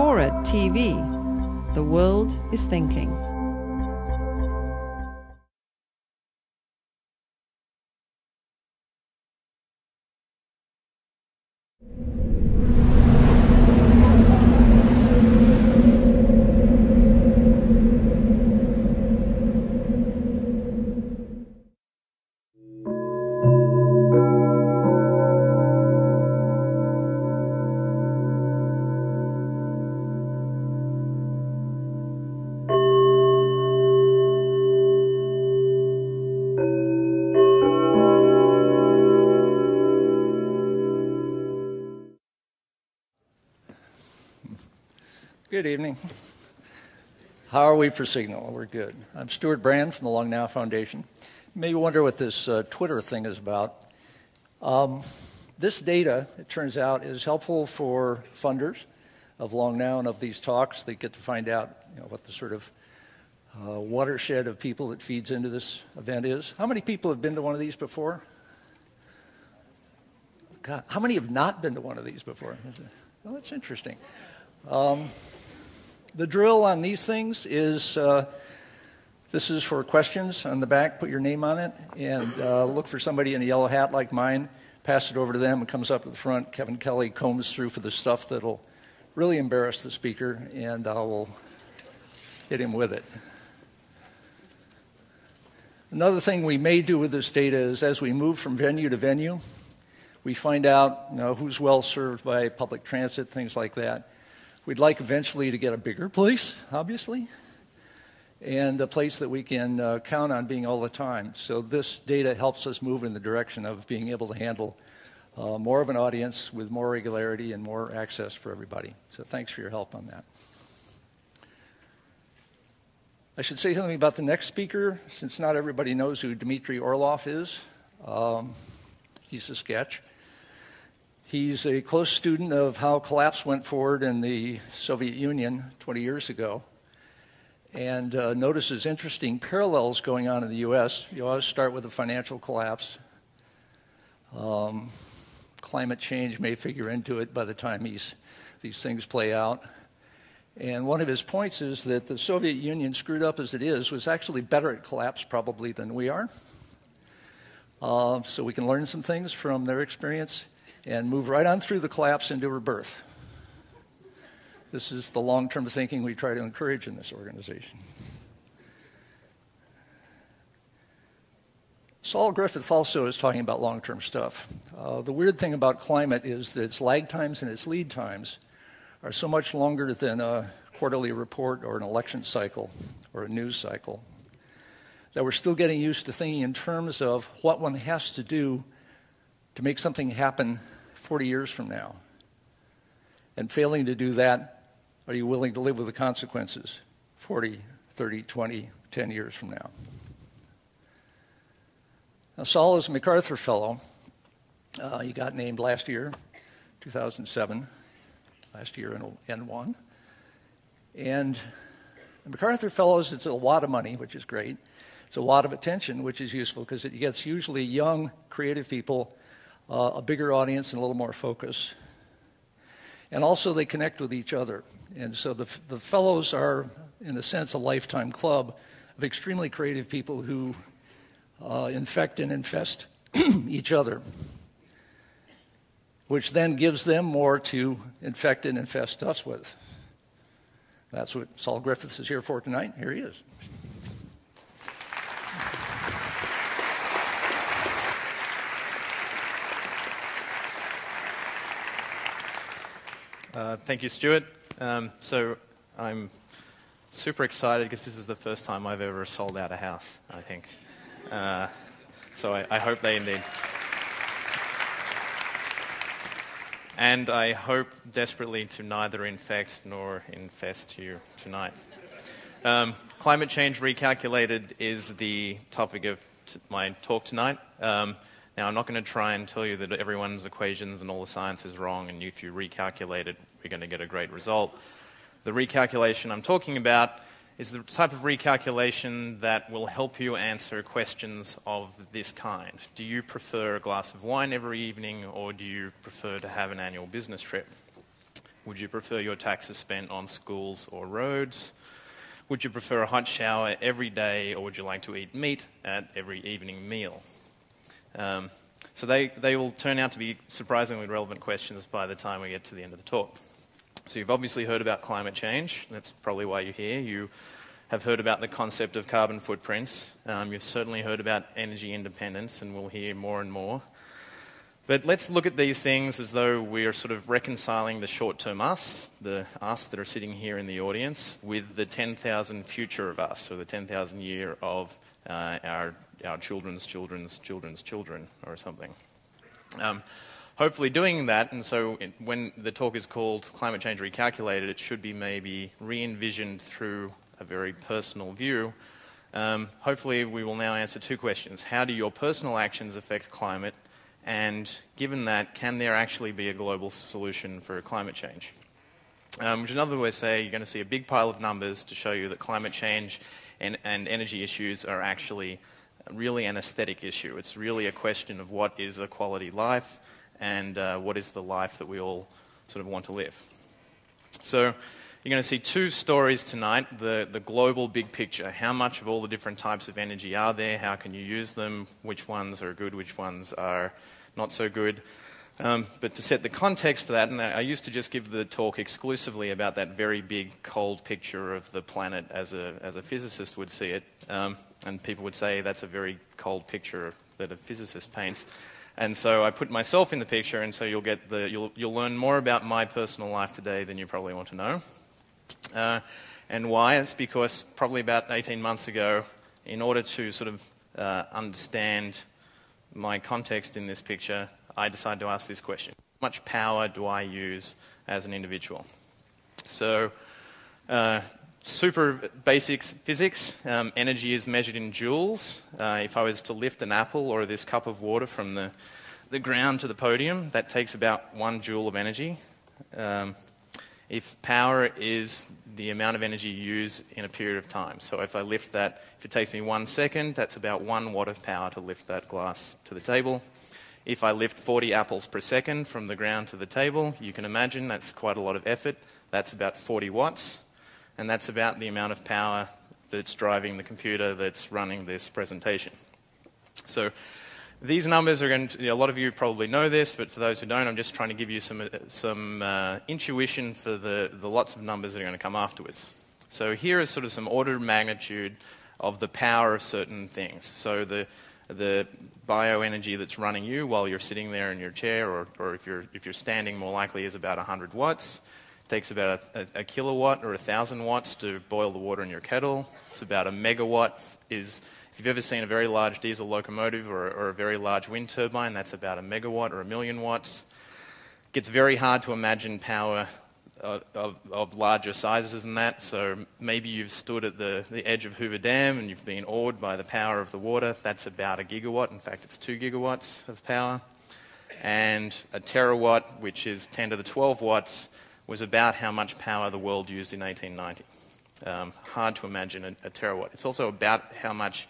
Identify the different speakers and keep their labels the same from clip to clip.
Speaker 1: Fora TV. The world is thinking.
Speaker 2: Good evening. How are we for signal? We're good. I'm Stewart Brand from the Long Now Foundation. You may wonder what this uh, Twitter thing is about. Um, this data, it turns out, is helpful for funders of Long Now and of these talks. They get to find out you know, what the sort of uh, watershed of people that feeds into this event is. How many people have been to one of these before? God, how many have not been to one of these before? Well, that's interesting. Um, the drill on these things is uh, this is for questions on the back. Put your name on it and uh, look for somebody in a yellow hat like mine. Pass it over to them. It comes up to the front. Kevin Kelly combs through for the stuff that'll really embarrass the speaker, and I will hit him with it. Another thing we may do with this data is as we move from venue to venue, we find out you know, who's well served by public transit, things like that. We'd like eventually to get a bigger place, obviously, and a place that we can uh, count on being all the time. So this data helps us move in the direction of being able to handle uh, more of an audience with more regularity and more access for everybody. So thanks for your help on that. I should say something about the next speaker, since not everybody knows who Dmitry Orlov is. Um, he's a sketch. He's a close student of how collapse went forward in the Soviet Union 20 years ago and uh, notices interesting parallels going on in the U.S. You always start with a financial collapse. Um, climate change may figure into it by the time these things play out. And one of his points is that the Soviet Union, screwed up as it is, was actually better at collapse probably than we are. Uh, so we can learn some things from their experience and move right on through the collapse into rebirth. This is the long term thinking we try to encourage in this organization. Saul Griffith also is talking about long term stuff. Uh, the weird thing about climate is that its lag times and its lead times are so much longer than a quarterly report or an election cycle or a news cycle that we're still getting used to thinking in terms of what one has to do to make something happen 40 years from now? And failing to do that, are you willing to live with the consequences 40, 30, 20, 10 years from now? Now, Saul is a MacArthur Fellow. Uh, he got named last year, 2007, last year in N1. And MacArthur Fellows, it's a lot of money, which is great. It's a lot of attention, which is useful because it gets usually young, creative people uh, a bigger audience and a little more focus. And also, they connect with each other. And so the, the fellows are, in a sense, a lifetime club of extremely creative people who uh, infect and infest each other, which then gives them more to infect and infest us with. That's what Saul Griffiths is here for tonight. Here he is.
Speaker 3: Uh, thank you, Stewart. Um, so I'm super excited because this is the first time I've ever sold out a house, I think. Uh, so I, I, hope they indeed. And I hope desperately to neither infect nor infest you tonight. Um, climate change recalculated is the topic of t- my talk tonight. Um, now, I'm not going to try and tell you that everyone's equations and all the science is wrong, and if you recalculate it, you're going to get a great result. The recalculation I'm talking about is the type of recalculation that will help you answer questions of this kind. Do you prefer a glass of wine every evening, or do you prefer to have an annual business trip? Would you prefer your taxes spent on schools or roads? Would you prefer a hot shower every day, or would you like to eat meat at every evening meal? Um, so they, they will turn out to be surprisingly relevant questions by the time we get to the end of the talk. So you've obviously heard about climate change. That's probably why you're here. You have heard about the concept of carbon footprints. Um, you've certainly heard about energy independence, and we'll hear more and more. But let's look at these things as though we're sort of reconciling the short term us, the us that are sitting here in the audience, with the 10,000 future of us, or the 10,000 year of uh, our our children's children's children's children or something. Um, hopefully, doing that, and so it, when the talk is called Climate Change Recalculated, it should be maybe re envisioned through a very personal view. Um, hopefully, we will now answer two questions How do your personal actions affect climate? And given that, can there actually be a global solution for climate change? Um, which is another way to say you're going to see a big pile of numbers to show you that climate change and, and energy issues are actually really an aesthetic issue. It's really a question of what is a quality life and uh, what is the life that we all sort of want to live. So you're going to see two stories tonight the, the global big picture. How much of all the different types of energy are there? How can you use them? Which ones are good? Which ones are not so good? Um, but to set the context for that, and I used to just give the talk exclusively about that very big, cold picture of the planet as a, as a physicist would see it. Um, and people would say that's a very cold picture that a physicist paints. And so I put myself in the picture, and so you'll, get the, you'll, you'll learn more about my personal life today than you probably want to know. Uh, and why? It's because probably about 18 months ago, in order to sort of uh, understand my context in this picture, I decided to ask this question How much power do I use as an individual? So, uh, super basics physics. Um, energy is measured in joules. Uh, if I was to lift an apple or this cup of water from the, the ground to the podium, that takes about one joule of energy. Um, if power is the amount of energy you use in a period of time. So if I lift that, if it takes me one second, that's about one watt of power to lift that glass to the table. If I lift 40 apples per second from the ground to the table, you can imagine that's quite a lot of effort. That's about 40 watts and that's about the amount of power that's driving the computer that's running this presentation. So these numbers are going to, a lot of you probably know this, but for those who don't, I'm just trying to give you some, some uh, intuition for the, the lots of numbers that are going to come afterwards. So here is sort of some order of magnitude of the power of certain things. So the, the bioenergy that's running you while you're sitting there in your chair, or, or if, you're, if you're standing, more likely is about 100 watts takes about a, a, kilowatt or a thousand watts to boil the water in your kettle. It's about a megawatt is if you've ever seen a very large diesel locomotive or, or a very large wind turbine, that's about a megawatt or a million watts. It gets very hard to imagine power of, of, of, larger sizes than that. So maybe you've stood at the, the edge of Hoover Dam and you've been awed by the power of the water. That's about a gigawatt. In fact, it's two gigawatts of power. And a terawatt, which is 10 to the 12 watts, was about how much power the world used in 1890. Um, hard to imagine a, a, terawatt. It's also about how much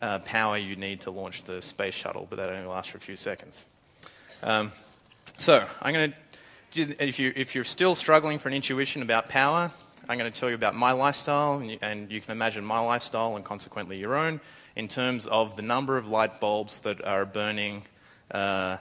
Speaker 3: uh, power you need to launch the space shuttle, but that only lasts for a few seconds. Um, so I'm going to, if, you, if you're still struggling for an intuition about power, I'm going to tell you about my lifestyle, and you, and you can imagine my lifestyle and consequently your own in terms of the number of light bulbs that are burning uh,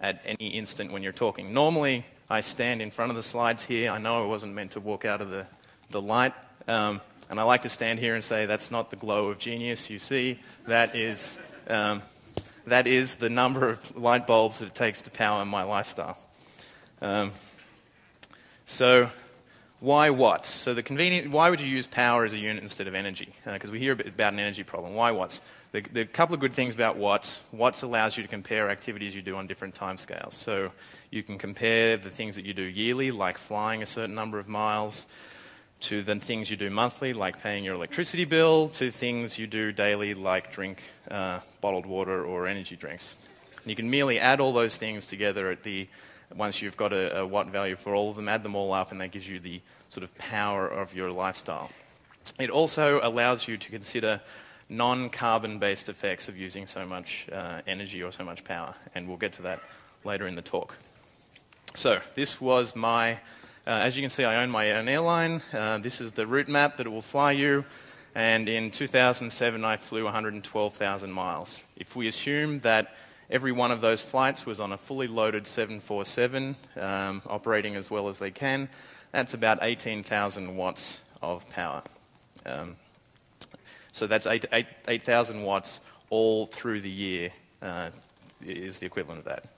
Speaker 3: at any instant when you're talking. Normally, I stand in front of the slides here. I know I wasn't meant to walk out of the, the light. Um, and I like to stand here and say, that's not the glow of genius you see. That is, um, that is the number of light bulbs that it takes to power my lifestyle. Um, so, why watts? So, the convenient, why would you use power as a unit instead of energy? Because uh, we hear about an energy problem. Why watts? The, the couple of good things about watts watts allows you to compare activities you do on different timescales. So, you can compare the things that you do yearly, like flying a certain number of miles, to the things you do monthly, like paying your electricity bill, to things you do daily, like drink uh, bottled water or energy drinks. And you can merely add all those things together at the once you've got a, a watt value for all of them, add them all up, and that gives you the sort of power of your lifestyle. It also allows you to consider non carbon based effects of using so much uh, energy or so much power, and we'll get to that later in the talk. So, this was my Uh, as you can see, I own my own airline. Uh, this is the route map that it will fly you. And in 2007, I flew 112,000 miles. If we assume that every one of those flights was on a fully loaded 747, um, operating as well as they can, that's about 18,000 watts of power. Um, so that's 8,000 8, 8, watts all through the year uh, is the equivalent of that.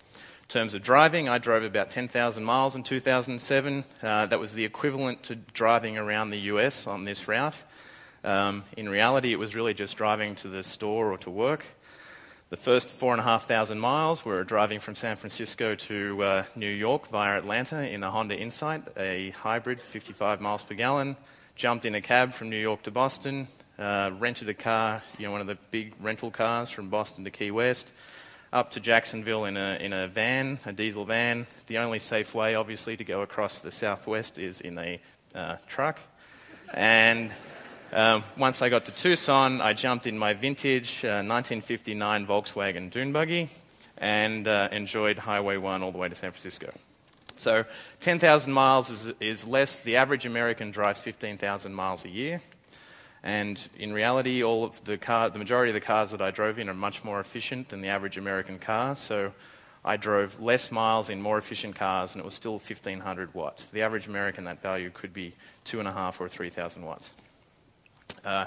Speaker 3: In terms of driving, I drove about 10,000 miles in 2007. Uh, that was the equivalent to driving around the US on this route. Um, in reality, it was really just driving to the store or to work. The first four and a half thousand miles were driving from San Francisco to uh, New York via Atlanta in a Honda Insight, a hybrid, 55 miles per gallon. Jumped in a cab from New York to Boston, uh, rented a car, you know, one of the big rental cars from Boston to Key West, up to Jacksonville in a, in a van, a diesel van. The only safe way, obviously, to go across the southwest is in a uh, truck. And um, once I got to Tucson, I jumped in my vintage uh, 1959 Volkswagen dune buggy and uh, enjoyed Highway 1 all the way to San Francisco. So 10,000 miles is, is less. The average American drives 15,000 miles a year. And in reality, all of the car, the majority of the cars that I drove in are much more efficient than the average American car. So I drove less miles in more efficient cars, and it was still 1,500 watts. For the average American, that value could be two and a half or 3,000 watts. Uh,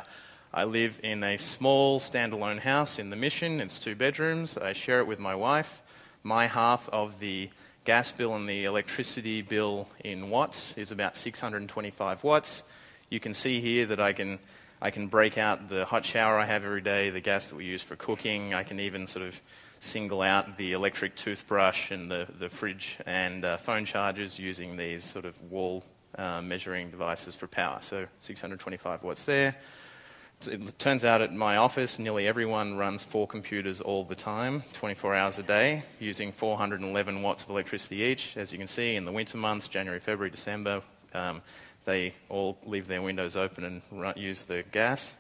Speaker 3: I live in a small standalone house in the Mission. It's two bedrooms. I share it with my wife. My half of the gas bill and the electricity bill in watts is about 625 watts. You can see here that I can I can break out the hot shower I have every day, the gas that we use for cooking. I can even sort of single out the electric toothbrush and the, the fridge and uh, phone chargers using these sort of wall uh, measuring devices for power. So 625 watts there. It turns out at my office, nearly everyone runs four computers all the time, 24 hours a day, using 411 watts of electricity each. As you can see, in the winter months, January, February, December, um, they all leave their windows open and run, use the gas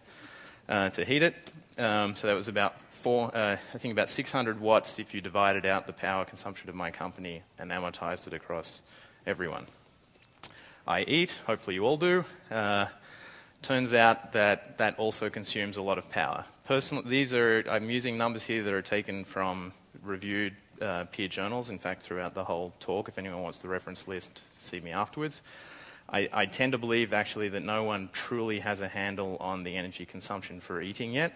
Speaker 3: uh, to heat it. Um, so that was about four, uh, I think about 600 watts if you divided out the power consumption of my company and amortized it across everyone. I eat, hopefully you all do. Uh, turns out that that also consumes a lot of power. Personally, these are, I'm using numbers here that are taken from reviewed uh, peer journals, in fact, throughout the whole talk. If anyone wants the reference list, see me afterwards. I, I, tend to believe actually that no one truly has a handle on the energy consumption for eating yet,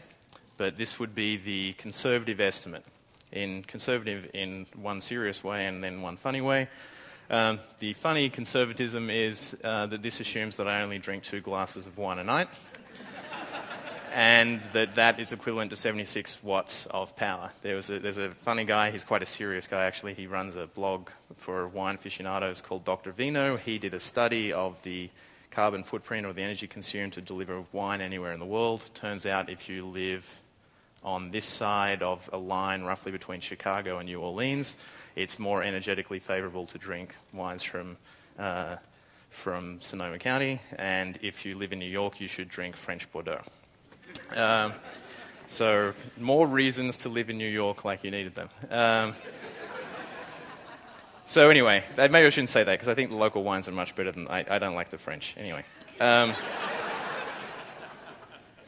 Speaker 3: but this would be the conservative estimate. In conservative in one serious way and then one funny way. Um, the funny conservatism is uh, that this assumes that I only drink two glasses of wine a night and that that is equivalent to 76 watts of power. There was a, there's a funny guy, he's quite a serious guy actually. He runs a blog for wine aficionados called Dr. Vino. He did a study of the carbon footprint or the energy consumed to deliver wine anywhere in the world. Turns out if you live on this side of a line roughly between Chicago and New Orleans, it's more energetically favorable to drink wines from, uh, from Sonoma County. And if you live in New York, you should drink French Bordeaux. Um, so, more reasons to live in New York like you needed them. Um, so, anyway, maybe I shouldn't say that because I think the local wines are much better than I, I don't like the French. Anyway. Um,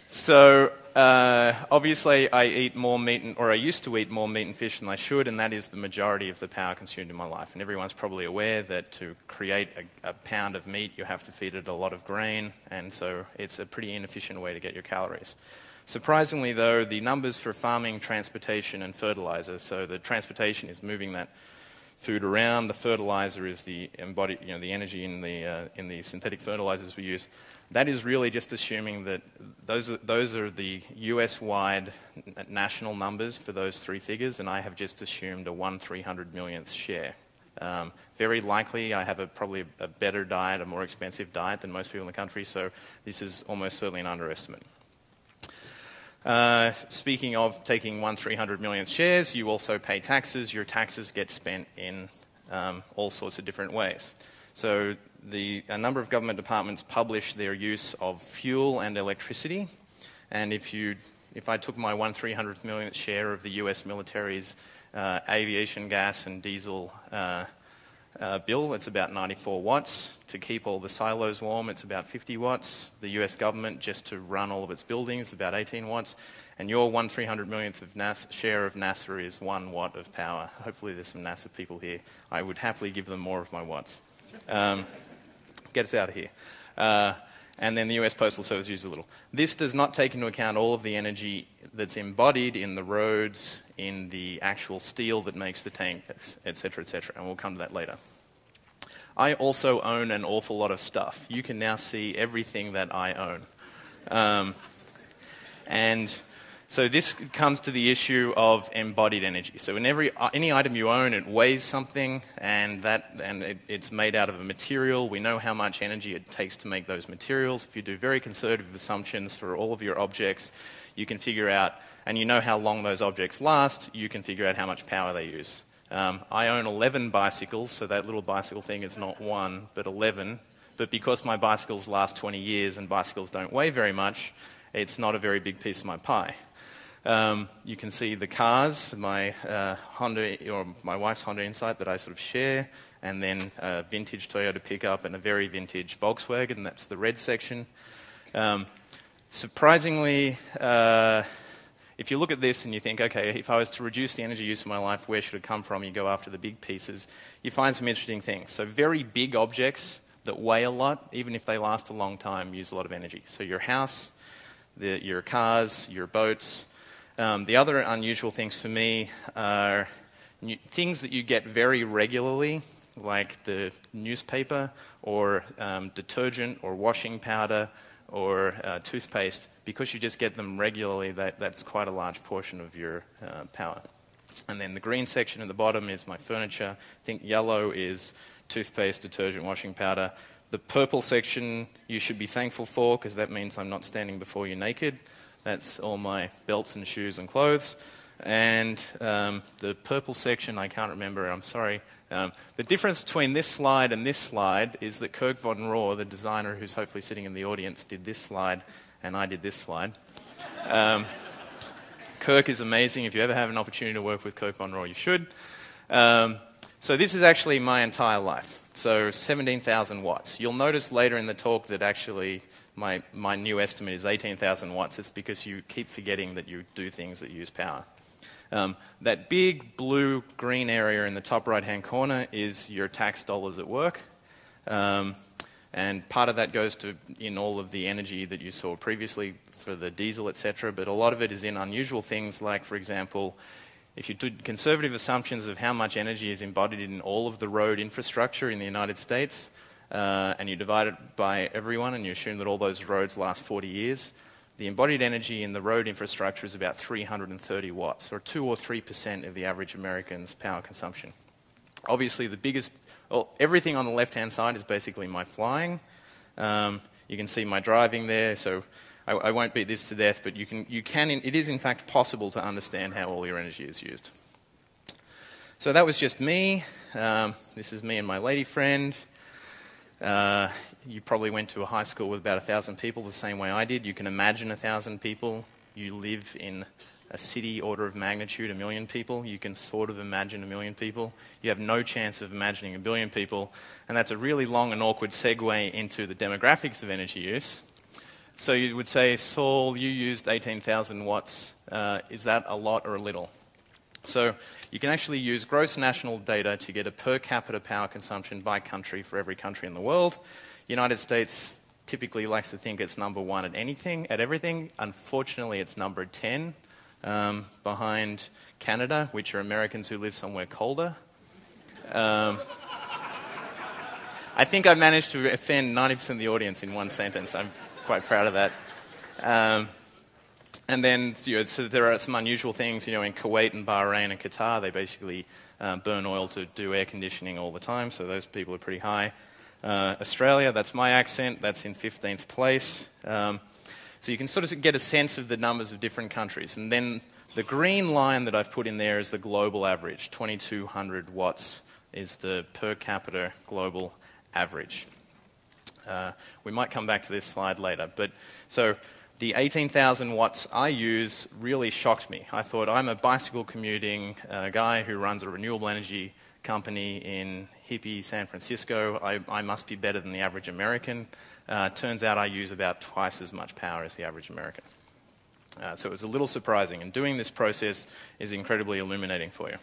Speaker 3: so, uh, obviously, I eat more meat, and, or I used to eat more meat and fish than I should, and that is the majority of the power consumed in my life. And everyone's probably aware that to create a, a, pound of meat, you have to feed it a lot of grain, and so it's a pretty inefficient way to get your calories. Surprisingly, though, the numbers for farming, transportation, and fertilizer so the transportation is moving that food around, the fertilizer is the embodied, you know, the energy in the, uh, in the synthetic fertilizers we use that is really just assuming that those are, those are the US wide national numbers for those three figures, and I have just assumed a 1 300 millionth share. Um, very likely, I have a, probably a, better diet, a more expensive diet than most people in the country, so this is almost certainly an underestimate. Uh, speaking of taking 1 300 millionth shares, you also pay taxes. Your taxes get spent in um, all sorts of different ways. So the, a number of government departments publish their use of fuel and electricity. And if, you, if I took my 1 300th millionth share of the US military's uh, aviation gas and diesel uh, uh, bill, it's about 94 watts. To keep all the silos warm, it's about 50 watts. The US government, just to run all of its buildings, is about 18 watts. And your 1 300 millionth of NASA, share of NASA is 1 watt of power. Hopefully, there's some NASA people here. I would happily give them more of my watts. Um, get us out of here. Uh, and then the US Postal Service uses a little. This does not take into account all of the energy that's embodied in the roads, in the actual steel that makes the tanks, etc., etc., and we'll come to that later. I also own an awful lot of stuff. You can now see everything that I own. Um, and so this comes to the issue of embodied energy. So in every uh, any item you own, it weighs something, and that and it, it's made out of a material. We know how much energy it takes to make those materials. If you do very conservative assumptions for all of your objects, you can figure out, and you know how long those objects last. You can figure out how much power they use. Um, I own 11 bicycles, so that little bicycle thing is not one, but 11. But because my bicycles last 20 years and bicycles don't weigh very much, it's not a very big piece of my pie. Um, you can see the cars, my uh, Honda or my wife's Honda Insight that I sort of share, and then a vintage Toyota pickup and a very vintage Volkswagen. That's the red section. Um, surprisingly, uh, if you look at this and you think, okay, if I was to reduce the energy use of my life, where should it come from? You go after the big pieces. You find some interesting things. So very big objects that weigh a lot, even if they last a long time, use a lot of energy. So your house, the, your cars, your boats. Um, the other unusual things for me are new, things that you get very regularly, like the newspaper or um, detergent or washing powder or uh, toothpaste. Because you just get them regularly, that, that's quite a large portion of your uh, power. And then the green section at the bottom is my furniture. I think yellow is toothpaste, detergent, washing powder. The purple section you should be thankful for because that means I'm not standing before you naked. That's all my belts and shoes and clothes. And um, the purple section, I can't remember, I'm sorry. Um, the difference between this slide and this slide is that Kirk Von Rohr, the designer who's hopefully sitting in the audience, did this slide, and I did this slide. Um, Kirk is amazing. If you ever have an opportunity to work with Kirk Von Rohr, you should. Um, so this is actually my entire life. So 17,000 watts. You'll notice later in the talk that actually my, my new estimate is 18,000 watts. It's because you keep forgetting that you do things that use power. Um, that big blue green area in the top right hand corner is your tax dollars at work. Um, and part of that goes to in all of the energy that you saw previously for the diesel, etc. But a lot of it is in unusual things like, for example, if you did conservative assumptions of how much energy is embodied in all of the road infrastructure in the United States, uh, and you divide it by everyone and you assume that all those roads last 40 years, the embodied energy in the road infrastructure is about 330 watts, or 2 or 3% of the average American's power consumption. Obviously, the biggest, well, everything on the left hand side is basically my flying. Um, you can see my driving there, so I, I, won't beat this to death, but you can, you can in, it is in fact possible to understand how all your energy is used. So that was just me. Um, this is me and my lady friend. Uh, you probably went to a high school with about a thousand people the same way I did. You can imagine a thousand people. You live in a city order of magnitude, a million people. You can sort of imagine a million people. You have no chance of imagining a billion people. And that's a really long and awkward segue into the demographics of energy use. So you would say, Saul, you used 18,000 watts. Uh, is that a lot or a little? So you can actually use gross national data to get a per capita power consumption by country for every country in the world. United States typically likes to think it's number one at anything, at everything. Unfortunately, it's number 10 um, behind Canada, which are Americans who live somewhere colder. Um, I think I managed to offend 90% of the audience in one sentence. I'm quite proud of that. Um, and then you know, so there are some unusual things. You know, in Kuwait and Bahrain and Qatar, they basically uh, burn oil to do air conditioning all the time. So those people are pretty high. Uh, Australia, that's my accent. That's in 15th place. Um, so you can sort of get a sense of the numbers of different countries. And then the green line that I've put in there is the global average. 2,200 watts is the per capita global average. Uh, we might come back to this slide later. But so the 18,000 watts I use really shocked me. I thought I'm a bicycle commuting uh, guy who runs a renewable energy company in hippie San Francisco. I, I must be better than the average American. Uh, turns out I use about twice as much power as the average American. Uh, so it was a little surprising, and doing this process is incredibly illuminating for you.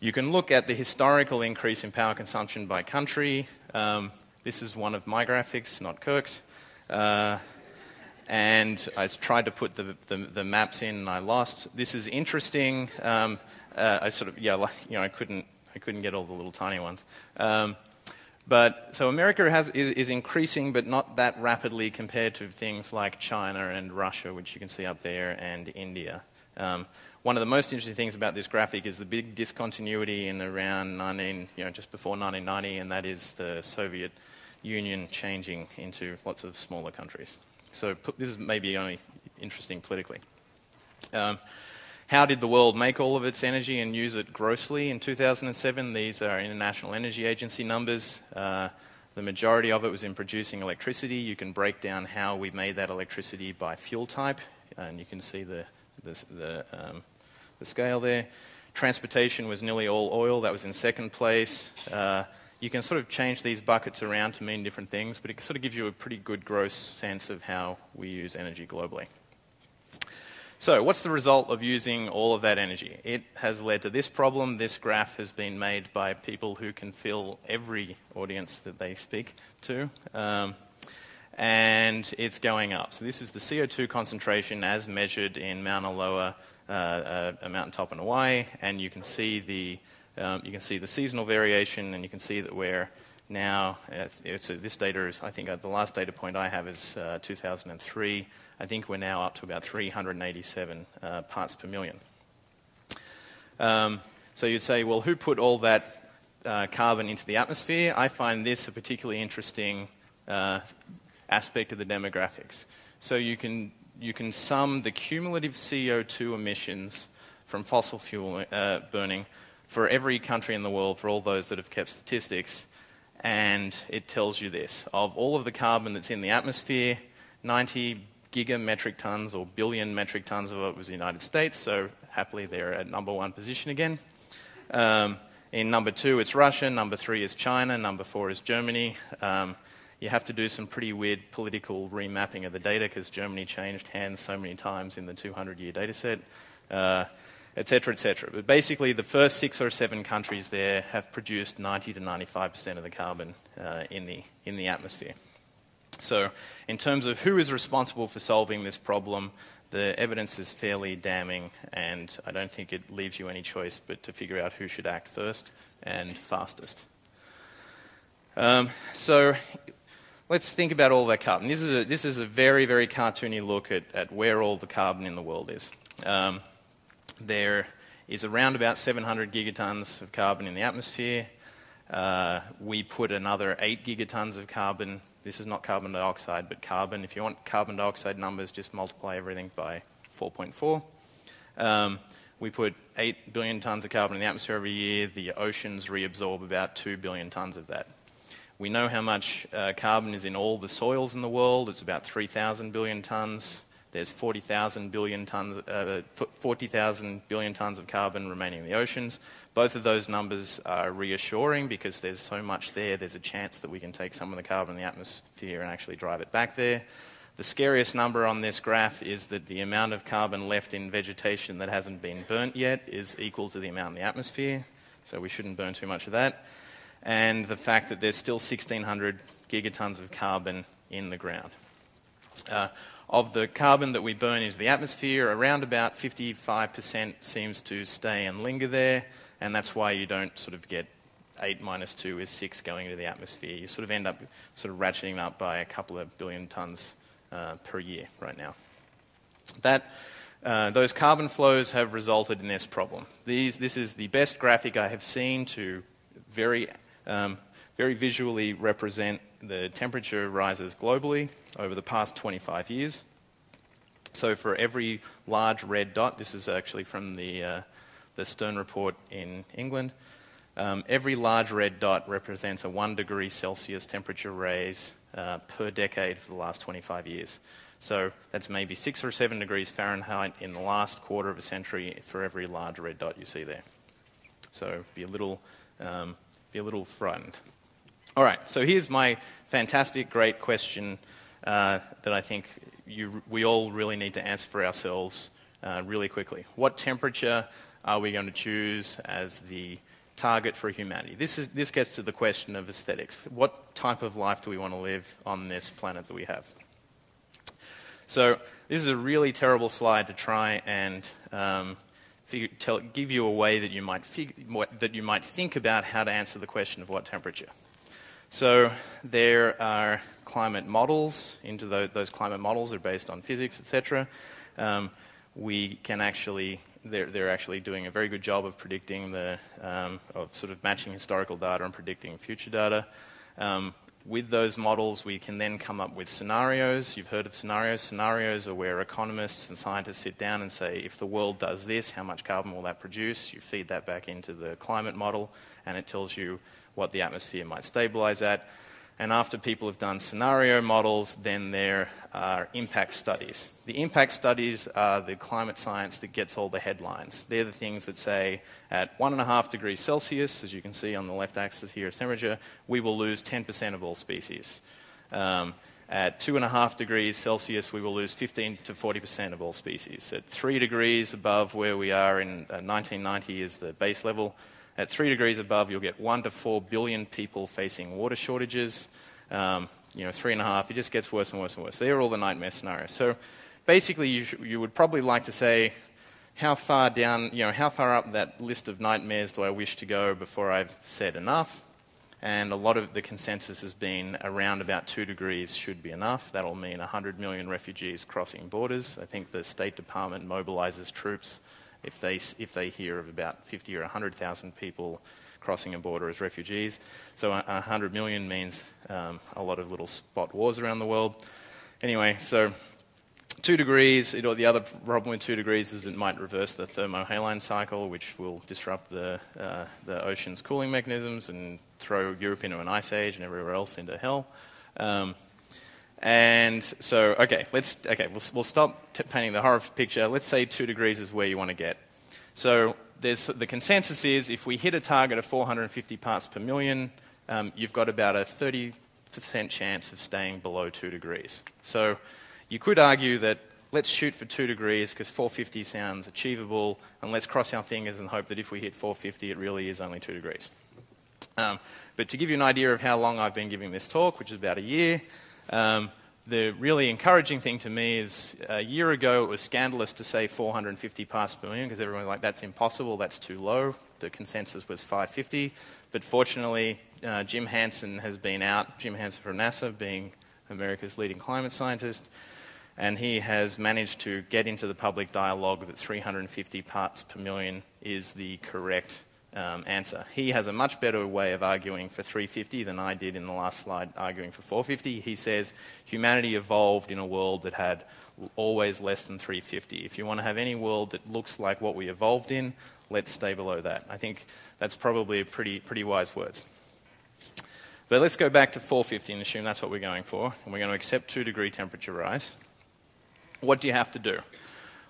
Speaker 3: You can look at the historical increase in power consumption by country. Um, this is one of my graphics, not Kirk's. And I tried to put the, the, the, maps in and I lost. This is interesting. Um, uh, I sort of, yeah, you know, I couldn't, I couldn't get all the little tiny ones. Um, but so America has, is, is, increasing, but not that rapidly compared to things like China and Russia, which you can see up there, and India. Um, one of the most interesting things about this graphic is the big discontinuity in around 19, you know, just before 1990, and that is the Soviet Union changing into lots of smaller countries. So this is maybe only interesting politically. Um, how did the world make all of its energy and use it grossly in 2007? These are International Energy Agency numbers. Uh, the majority of it was in producing electricity. You can break down how we made that electricity by fuel type, and you can see the, the, the, um, the scale there. Transportation was nearly all oil, that was in second place. Uh, you can sort of change these buckets around to mean different things, but it sort of gives you a pretty good gross sense of how we use energy globally. So, what's the result of using all of that energy? It has led to this problem. This graph has been made by people who can fill every audience that they speak to. Um, and it's going up. So, this is the CO2 concentration as measured in Mauna Loa, uh, uh, a mountaintop in Hawaii, and you can see the um, you can see the seasonal variation, and you can see that we're now, it's, uh, this data is, I think uh, the last data point I have is uh, 2003. I think we're now up to about 387 uh, parts per million. Um, so you'd say, well, who put all that uh, carbon into the atmosphere? I find this a particularly interesting uh, aspect of the demographics. So you can, you can sum the cumulative CO2 emissions from fossil fuel burning for every country in the world, for all those that have kept statistics, and it tells you this. Of all of the carbon that's in the atmosphere, 90 gigametric tons or billion metric tons of it was the United States, so happily they're at number one position again. Um, in number two, it's Russia. Number three is China. Number four is Germany. Um, you have to do some pretty weird political remapping of the data because Germany changed hands so many times in the 200 year data set. Uh, etc., etc. But basically, the first six or seven countries there have produced 90 to 95 percent of the carbon uh, in, the, in the atmosphere. So, in terms of who is responsible for solving this problem, the evidence is fairly damning, and I don't think it leaves you any choice but to figure out who should act first and fastest. Um, so, let's think about all that carbon. This is a, this is a very, very cartoony look at, at where all the carbon in the world is. Um, there is around about 700 gigatons of carbon in the atmosphere. Uh, we put another 8 gigatons of carbon. This is not carbon dioxide, but carbon. If you want carbon dioxide numbers, just multiply everything by 4.4. Um, we put 8 billion tons of carbon in the atmosphere every year. The oceans reabsorb about 2 billion tons of that. We know how much uh, carbon is in all the soils in the world. It's about 3,000 billion tons. There's 40,000 billion tons, uh, 40,000 billion tons of carbon remaining in the oceans. Both of those numbers are reassuring because there's so much there. There's a chance that we can take some of the carbon in the atmosphere and actually drive it back there. The scariest number on this graph is that the amount of carbon left in vegetation that hasn't been burnt yet is equal to the amount in the atmosphere, so we shouldn't burn too much of that. And the fact that there's still 1,600 gigatons of carbon in the ground. Uh, of the carbon that we burn into the atmosphere, around about 55% seems to stay and linger there, and that's why you don't sort of get 8 minus 2 is 6 going into the atmosphere. You sort of end up sort of ratcheting up by a couple of billion tons uh, per year right now. That, uh, those carbon flows have resulted in this problem. These, this is the best graphic I have seen to very, um, very visually represent the temperature rises globally over the past 25 years. So for every large red dot, this is actually from the, uh, the Stern report in England, um, every large red dot represents a 1 degree Celsius temperature raise uh, per decade for the last 25 years. So that's maybe 6 or 7 degrees Fahrenheit in the last quarter of a century for every large red dot you see there. So be a little um, be a little frightened. All right, so here's my fantastic, great question uh, that I think you, we all really need to answer for ourselves uh, really quickly. What temperature are we going to choose as the target for humanity? This, is, this gets to the question of aesthetics. What type of life do we want to live on this planet that we have? So, this is a really terrible slide to try and um, figure, tell, give you a way that you, might fig, that you might think about how to answer the question of what temperature. So, there are climate models. Into those, those climate models are based on physics, etc. Um, we can actually they're, they're actually doing a very good job of predicting the, um, of sort of matching historical data and predicting future data. Um, with those models, we can then come up with scenarios. You've heard of scenarios. Scenarios are where economists and scientists sit down and say, if the world does this, how much carbon will that produce? You feed that back into the climate model, and it tells you what the atmosphere might stabilize at. And after people have done scenario models, then there are impact studies. The impact studies are the climate science that gets all the headlines. They're the things that say at one and a half degrees Celsius, as you can see on the left axis here is temperature, we will lose 10% of all species. Um, at two and a half degrees Celsius, we will lose 15 to 40% of all species. At three degrees above where we are in uh, 1990 is the base level, at three degrees above, you'll get one to four billion people facing water shortages. Um, you know, three and a half, it just gets worse and worse and worse. They're all the nightmare scenarios. So basically, you, you would probably like to say, how far down, you know, how far up that list of nightmares do I wish to go before I've said enough? And a lot of the consensus has been around about two degrees should be enough. That'll mean 100 million refugees crossing borders. I think the State Department mobilizes troops if they, if they hear of about 50 or 100,000 people crossing a border as refugees. So 100 million means um, a lot of little spot wars around the world. Anyway, so two degrees, it, the other problem with two degrees is it might reverse the thermohaline cycle, which will disrupt the, uh, the ocean's cooling mechanisms and throw Europe into an ice age and everywhere else into hell. Um, and so, okay, let's okay, we'll, we'll stop t- painting the horror picture. Let's say two degrees is where you want to get. So there's, the consensus is if we hit a target of 450 parts per million, um, you've got about a 30% chance of staying below two degrees. So you could argue that let's shoot for two degrees because 450 sounds achievable, and let's cross our fingers and hope that if we hit 450, it really is only two degrees. Um, but to give you an idea of how long I've been giving this talk, which is about a year, um, the really encouraging thing to me is a year ago it was scandalous to say 450 parts per million because everyone was like, that's impossible, that's too low. The consensus was 550. But fortunately, uh, Jim Hansen has been out, Jim Hansen from NASA, being America's leading climate scientist, and he has managed to get into the public dialogue that 350 parts per million is the correct um, answer. He has a much better way of arguing for 350 than I did in the last slide, arguing for 450. He says humanity evolved in a world that had always less than 350. If you want to have any world that looks like what we evolved in, let's stay below that. I think that's probably pretty, pretty wise words. But let's go back to 450 and assume that's what we're going for, and we're going to accept 2 degree temperature rise. What do you have to do?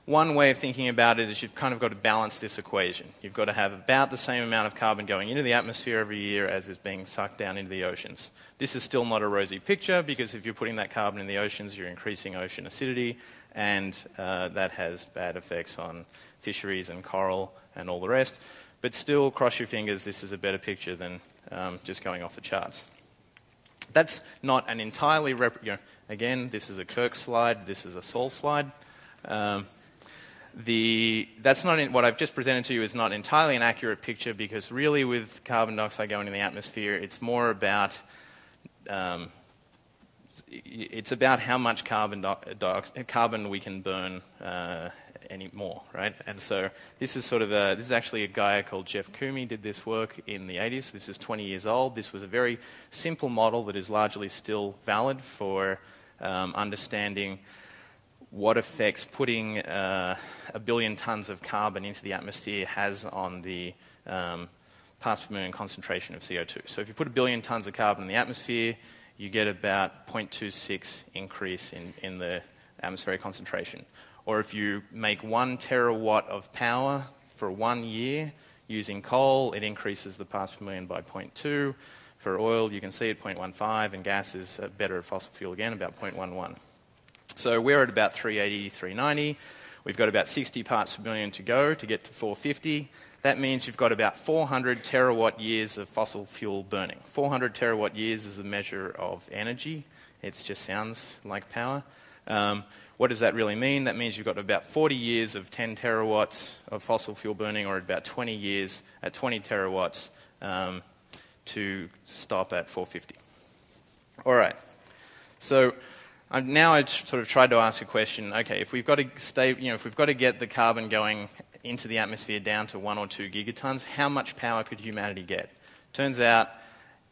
Speaker 3: One way of thinking about it is you've kind of got to balance this equation. You've got to have about the same amount of carbon going into the atmosphere every year as is being sucked down into the oceans. This is still not a rosy picture because if you're putting that carbon in the oceans, you're increasing ocean acidity, and uh, that has bad effects on fisheries and coral and all the rest. But still, cross your fingers, this is a better picture than um, just going off the charts. That's not an entirely, you know, again, this is a Kirk slide, this is a Saul slide. Um, the, that's not in, what I've just presented to you is not entirely an accurate picture because really with carbon dioxide going in the atmosphere, it's more about um, it's about how much carbon, carbon we can burn uh, anymore, right? And so this is sort of a, this is actually a guy called Jeff Koomey did this work in the 80s. This is 20 years old. This was a very simple model that is largely still valid for um, understanding what effects putting uh, a billion tons of carbon into the atmosphere has on the um, parts per million concentration of CO2. So if you put a billion tons of carbon in the atmosphere, you get about 0.26 increase in, in the atmospheric concentration. Or if you make one terawatt of power for one year, Using coal, it increases the parts per million by 0.2. For oil, you can see at 0.15, and gas is better at fossil fuel again, about 0.11. So we're at about 380, 390. We've got about 60 parts per million to go to get to 450. That means you've got about 400 terawatt years of fossil fuel burning. 400 terawatt years is a measure of energy. It just sounds like power. Um, what does that really mean? That means you've got about 40 years of 10 terawatts of fossil fuel burning, or about 20 years at 20 terawatts um, to stop at 450. All right. So I'm now I've sort of tried to ask a question. Okay, if we've got to stay, you know, if we've got to get the carbon going into the atmosphere down to one or two gigatons, how much power could humanity get? Turns out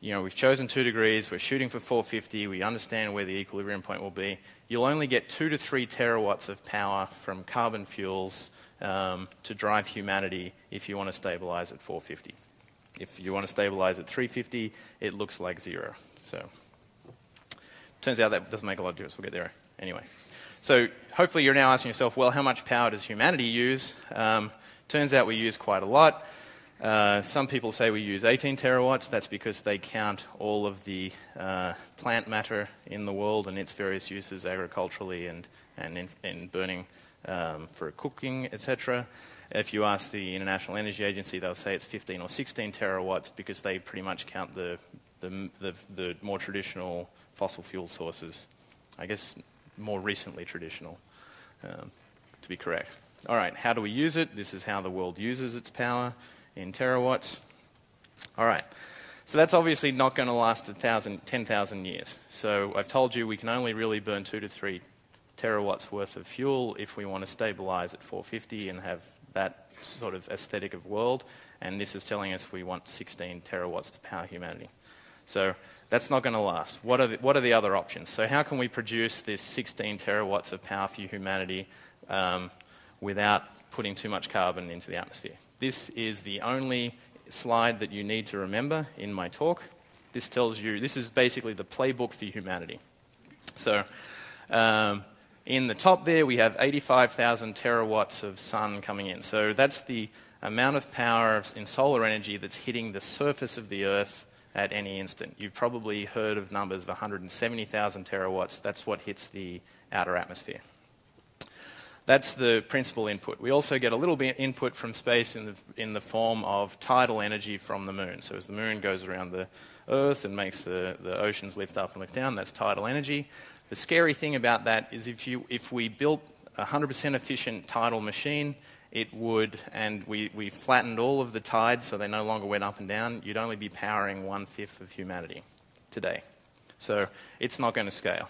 Speaker 3: you know, we've chosen two degrees, we're shooting for 450, we understand where the equilibrium point will be. You'll only get two to three terawatts of power from carbon fuels um, to drive humanity if you want to stabilize at 450. If you want to stabilize at 350, it looks like zero. So, turns out that doesn't make a lot of difference. We'll get there anyway. So, hopefully, you're now asking yourself, well, how much power does humanity use? Um, turns out we use quite a lot. Uh, some people say we use 18 terawatts. That's because they count all of the uh, plant matter in the world and its various uses agriculturally and, and in, in burning um, for cooking, etc. If you ask the International Energy Agency, they'll say it's 15 or 16 terawatts because they pretty much count the, the, the, the more traditional fossil fuel sources. I guess more recently traditional, um, to be correct. All right, how do we use it? This is how the world uses its power in terawatts. All right. So that's obviously not going to last 10,000 years. So I've told you we can only really burn 2 to 3 terawatts worth of fuel if we want to stabilize at 450 and have that sort of aesthetic of world. And this is telling us we want 16 terawatts to power humanity. So that's not going to last. What are, the, what are the other options? So how can we produce this 16 terawatts of power for humanity um, without putting too much carbon into the atmosphere? This is the only slide that you need to remember in my talk. This tells you, this is basically the playbook for humanity. So, um, in the top there, we have 85,000 terawatts of sun coming in. So, that's the amount of power in solar energy that's hitting the surface of the Earth at any instant. You've probably heard of numbers of 170,000 terawatts. That's what hits the outer atmosphere. That's the principal input. We also get a little bit of input from space in the, in the form of tidal energy from the moon. So as the moon goes around the Earth and makes the, the oceans lift up and lift down, that's tidal energy. The scary thing about that is if, you, if we built a 100% efficient tidal machine, it would, and we, we flattened all of the tides so they no longer went up and down, you'd only be powering one fifth of humanity today. So it's not going to scale.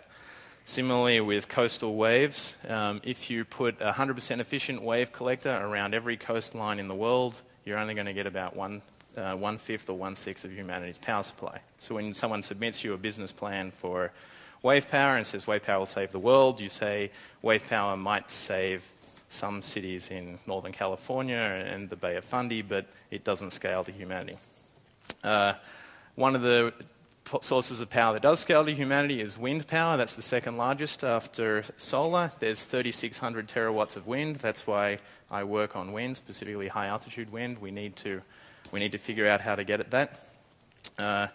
Speaker 3: Similarly, with coastal waves, um, if you put a 100% efficient wave collector around every coastline in the world, you're only going to get about one, uh, one fifth or one sixth of humanity's power supply. So when someone submits you a business plan for wave power and says wave power will save the world, you say wave power might save some cities in Northern California and the Bay of Fundy, but it doesn't scale to humanity. Uh, one of the sources of power that does scale to humanity is wind power. That's the second largest after solar. There's 3,600 terawatts of wind. That's why I work on wind, specifically high altitude wind. We need to, we need to figure out how to get at that. Uh,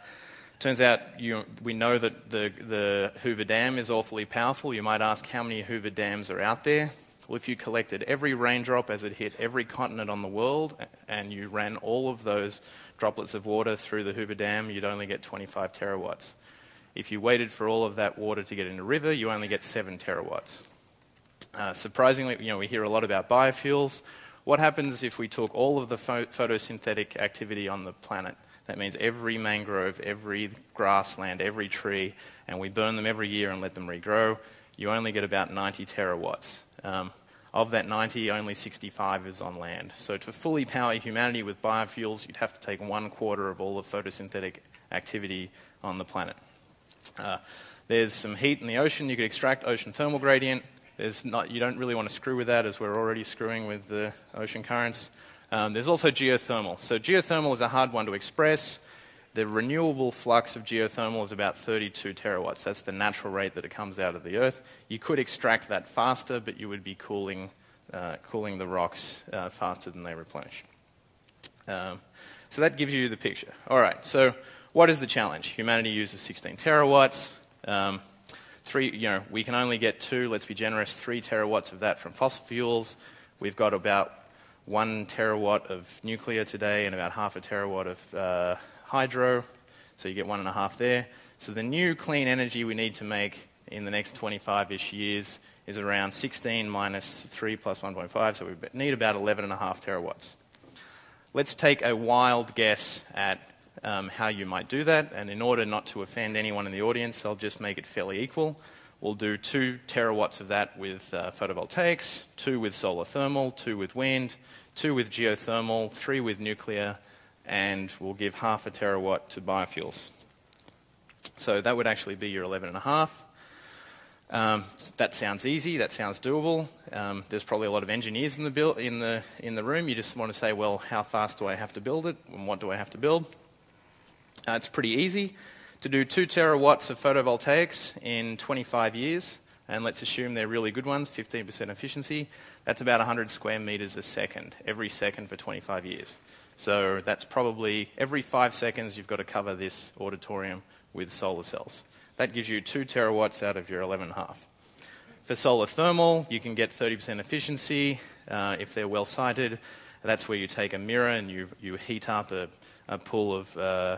Speaker 3: turns out you, we know that the, the Hoover Dam is awfully powerful. You might ask how many Hoover Dams are out there. Well, if you collected every raindrop as it hit every continent on the world and you ran all of those droplets of water through the Hoover Dam, you'd only get 25 terawatts. If you waited for all of that water to get in a river, you only get 7 terawatts. Uh, surprisingly, you know, we hear a lot about biofuels. What happens if we took all of the photosynthetic activity on the planet? That means every mangrove, every grassland, every tree, and we burn them every year and let them regrow. You only get about 90 terawatts. Um, of that 90, only 65 is on land. So to fully power humanity with biofuels, you'd have to take one quarter of all the photosynthetic activity on the planet. Uh, there's some heat in the ocean. You could extract ocean thermal gradient. There's not, you don't really want to screw with that as we're already screwing with the ocean currents. Um, there's also geothermal. So geothermal is a hard one to express. The renewable flux of geothermal is about 32 terawatts. That's the natural rate that it comes out of the earth. You could extract that faster, but you would be cooling, uh, cooling the rocks uh, faster than they replenish. Um, so that gives you the picture. All right, so what is the challenge? Humanity uses 16 terawatts. Um, three, you know, we can only get two, let's be generous, three terawatts of that from fossil fuels. We've got about one terawatt of nuclear today and about half a terawatt of uh, hydro. So you get one and a half there. So the new clean energy we need to make in the next 25-ish years is around 16 minus 3 plus 1.5, so we need about 11.5 terawatts. Let's take a wild guess at um, how you might do that, and in order not to offend anyone in the audience, I'll just make it fairly equal. We'll do 2 terawatts of that with uh, photovoltaics, 2 with solar thermal, 2 with wind, 2 with geothermal, 3 with nuclear, and we'll give half a terawatt to biofuels. So that would actually be your 11.5. Um, that sounds easy. That sounds doable. Um, there's probably a lot of engineers in the, in, the, in the room. You just want to say, well, how fast do I have to build it, and what do I have to build? Uh, it's pretty easy to do two terawatts of photovoltaics in 25 years, and let's assume they're really good ones, 15% efficiency. That's about 100 square meters a second, every second for 25 years. So that's probably every five seconds you've got to cover this auditorium with solar cells. That gives you 2 terawatts out of your 11.5. For solar thermal, you can get 30% efficiency uh, if they're well sited. That's where you take a mirror and you, you heat up a, a pool of, uh,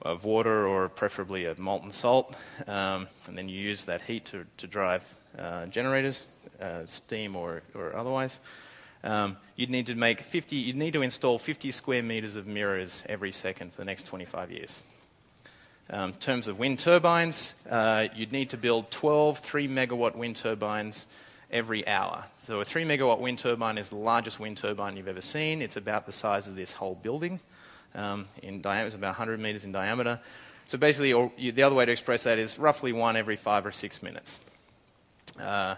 Speaker 3: of water or preferably a molten salt, um, and then you use that heat to, to drive uh, generators, uh, steam or, or otherwise. Um, you'd need to make 50, you'd need to install 50 square meters of mirrors every second for the next 25 years. Um, in terms of wind turbines, uh, you'd need to build 12 3 megawatt wind turbines every hour. So a 3 megawatt wind turbine is the largest wind turbine you've ever seen. It's about the size of this whole building. Um, in diameter, it's about 100 meters in diameter. So basically, or, you, the other way to express that is roughly one every five or six minutes. Uh,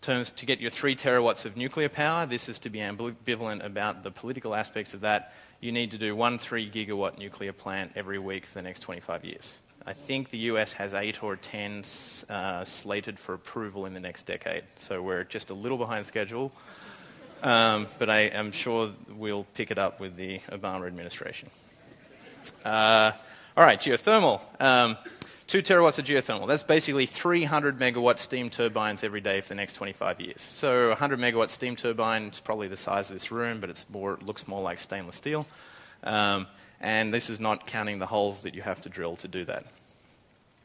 Speaker 3: terms to get your three terawatts of nuclear power, this is to be ambivalent about the political aspects of that you need to do one 3 gigawatt nuclear plant every week for the next 25 years. I think the US has eight or 10 uh, slated for approval in the next decade. So we're just a little behind schedule. Um, but I am sure we'll pick it up with the Obama administration. Uh, all right, geothermal. Um, Two terawatts of geothermal. That's basically 300 megawatt steam turbines every day for the next 25 years. So a 100 megawatt steam turbine is probably the size of this room, but it's more, it looks more like stainless steel. Um, and this is not counting the holes that you have to drill to do that.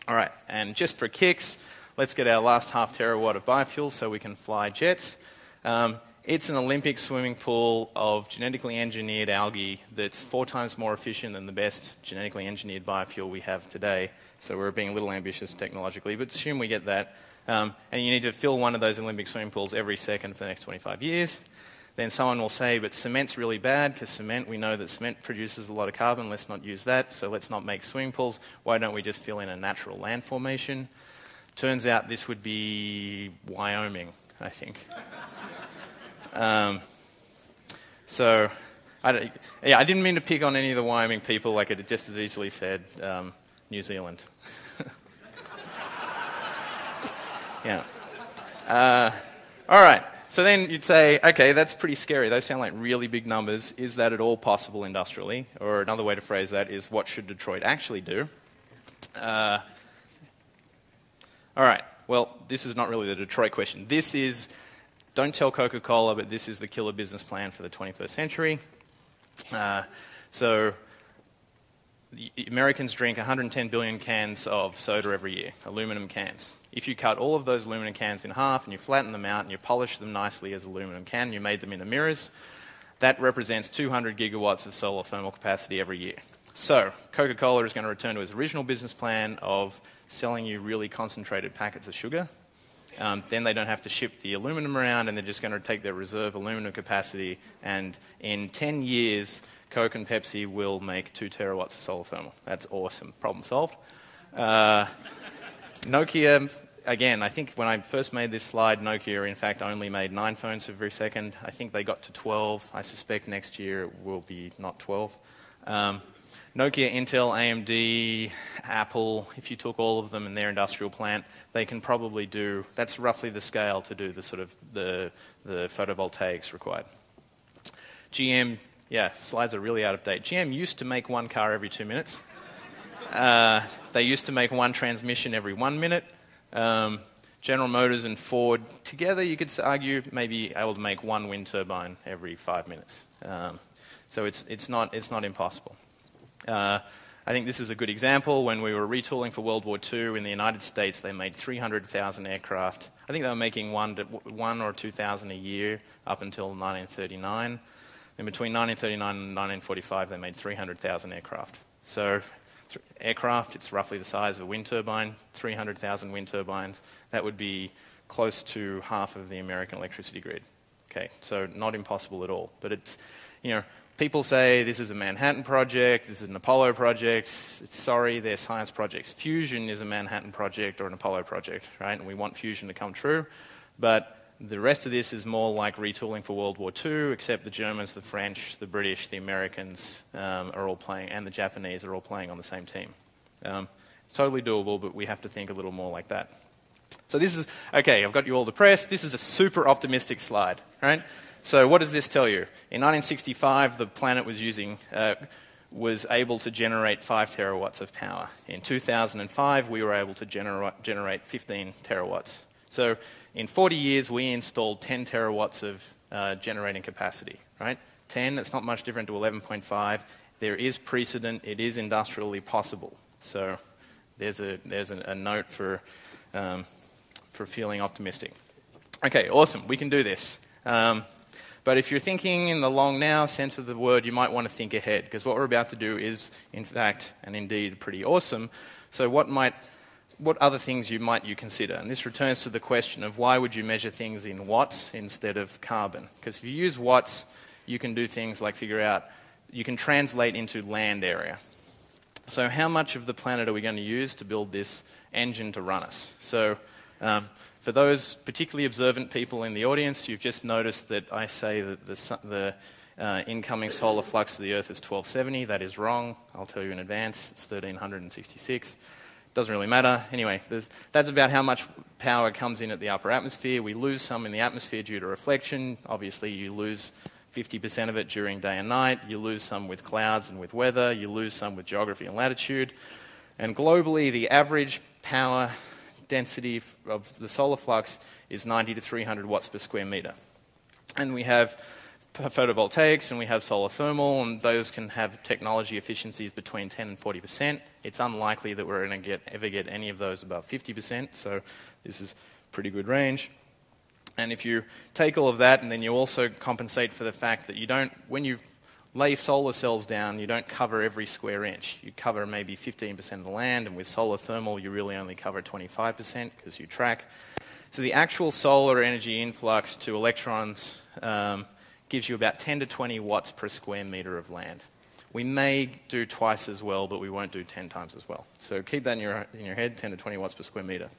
Speaker 3: All right, and just for kicks, let's get our last half terawatt of biofuels so we can fly jets. Um, it's an Olympic swimming pool of genetically engineered algae that's four times more efficient than the best genetically engineered biofuel we have today. So we're being a little ambitious technologically, but assume we get that. Um, and you need to fill one of those Olympic swimming pools every second for the next 25 years. Then someone will say, but cement's really bad because cement, we know that cement produces a lot of carbon. Let's not use that. So let's not make swimming pools. Why don't we just fill in a natural land formation? Turns out this would be Wyoming, I think. um, so, I yeah, I didn't mean to pick on any of the Wyoming people. Like it just as easily said um, New Zealand. yeah. Uh, all right. So then you'd say, okay, that's pretty scary. Those sound like really big numbers. Is that at all possible industrially? Or another way to phrase that is, what should Detroit actually do? Uh, all right. Well, this is not really the Detroit question. This is, don't tell Coca Cola, but this is the killer business plan for the 21st century. Uh, so Americans drink 110 billion cans of soda every year, aluminum cans. If you cut all of those aluminum cans in half and you flatten them out and you polish them nicely as aluminum can, you made them into mirrors, that represents 200 gigawatts of solar thermal capacity every year. So, Coca Cola is going to return to its original business plan of selling you really concentrated packets of sugar. Um, then they don't have to ship the aluminum around and they're just going to take their reserve aluminum capacity and in 10 years Coke and Pepsi will make two terawatts of solar thermal. That's awesome. Problem solved. Uh, Nokia, again, I think when I first made this slide, Nokia, in fact, only made nine phones every second. I think they got to 12. I suspect next year it will be not 12. Um, Nokia, Intel, AMD, Apple, if you took all of them in their industrial plant, they can probably do, that's roughly the scale to do the sort of the, the photovoltaics required. GM Yeah, slides are really out of date. GM used to make one car every two minutes. Uh, they used to make one transmission every one minute. Um, General Motors and Ford together, you could argue, maybe able to make one wind turbine every five minutes. Um, so it's, it's, not, it's not impossible. Uh, I think this is a good example. When we were retooling for World War II in the United States, they made 300,000 aircraft. I think they were making one, to, one or 2,000 a year up until 1939. And between 1939 and 1945, they made 300,000 aircraft. So, aircraft, it's roughly the size of a wind turbine, 300,000 wind turbines. That would be close to half of the American electricity grid. Okay, so not impossible at all. But it's, you know, people say this is a Manhattan project, this is an Apollo project. Sorry, they're science projects. Fusion is a Manhattan project or an Apollo project, right? And we want fusion to come true. But the rest of this is more like retooling for World War II, except the Germans, the French, the British, the Americans um, are all playing, and the Japanese are all playing on the same team. Um, it's totally doable, but we have to think a little more like that. So this is, okay, I've got you all depressed. This is a super optimistic slide, right? So what does this tell you? In 1965, the planet was using, uh, was able to generate 5 terawatts of power. In 2005, we were able to genera- generate 15 terawatts. So in 40 years, we installed 10 terawatts of uh, generating capacity, right? 10, that's not much different to 11.5. There is precedent, it is industrially possible. So there's a, there's a, a note for, um, for feeling optimistic. Okay, awesome, we can do this. Um, but if you're thinking in the long now sense of the word, you might want to think ahead, because what we're about to do is, in fact, and indeed pretty awesome. So, what might what other things you might you consider? And this returns to the question of why would you measure things in watts instead of carbon? Because if you use watts, you can do things like figure out, you can translate into land area. So how much of the planet are we going to use to build this engine to run us? So um, for those particularly observant people in the audience, you've just noticed that I say that the, the uh, incoming solar flux to the Earth is 1270. That is wrong. I'll tell you in advance. It's 1366. Doesn't really matter. Anyway, that's about how much power comes in at the upper atmosphere. We lose some in the atmosphere due to reflection. Obviously, you lose 50% of it during day and night. You lose some with clouds and with weather. You lose some with geography and latitude. And globally, the average power density of the solar flux is 90 to 300 watts per square meter. And we have photovoltaics and we have solar thermal, and those can have technology efficiencies between 10 and 40 percent. It's unlikely that we're going to ever get any of those above 50 percent, so this is pretty good range. And if you take all of that and then you also compensate for the fact that you don't, when you lay solar cells down, you don't cover every square inch. You cover maybe 15% of the land, and with solar thermal, you really only cover 25% because you track. So the actual solar energy influx to electrons um, gives you about 10 to 20 watts per square meter of land. We may do twice as well, but we won't do 10 times as well. So keep that in your, in your head 10 to 20 watts per square meter.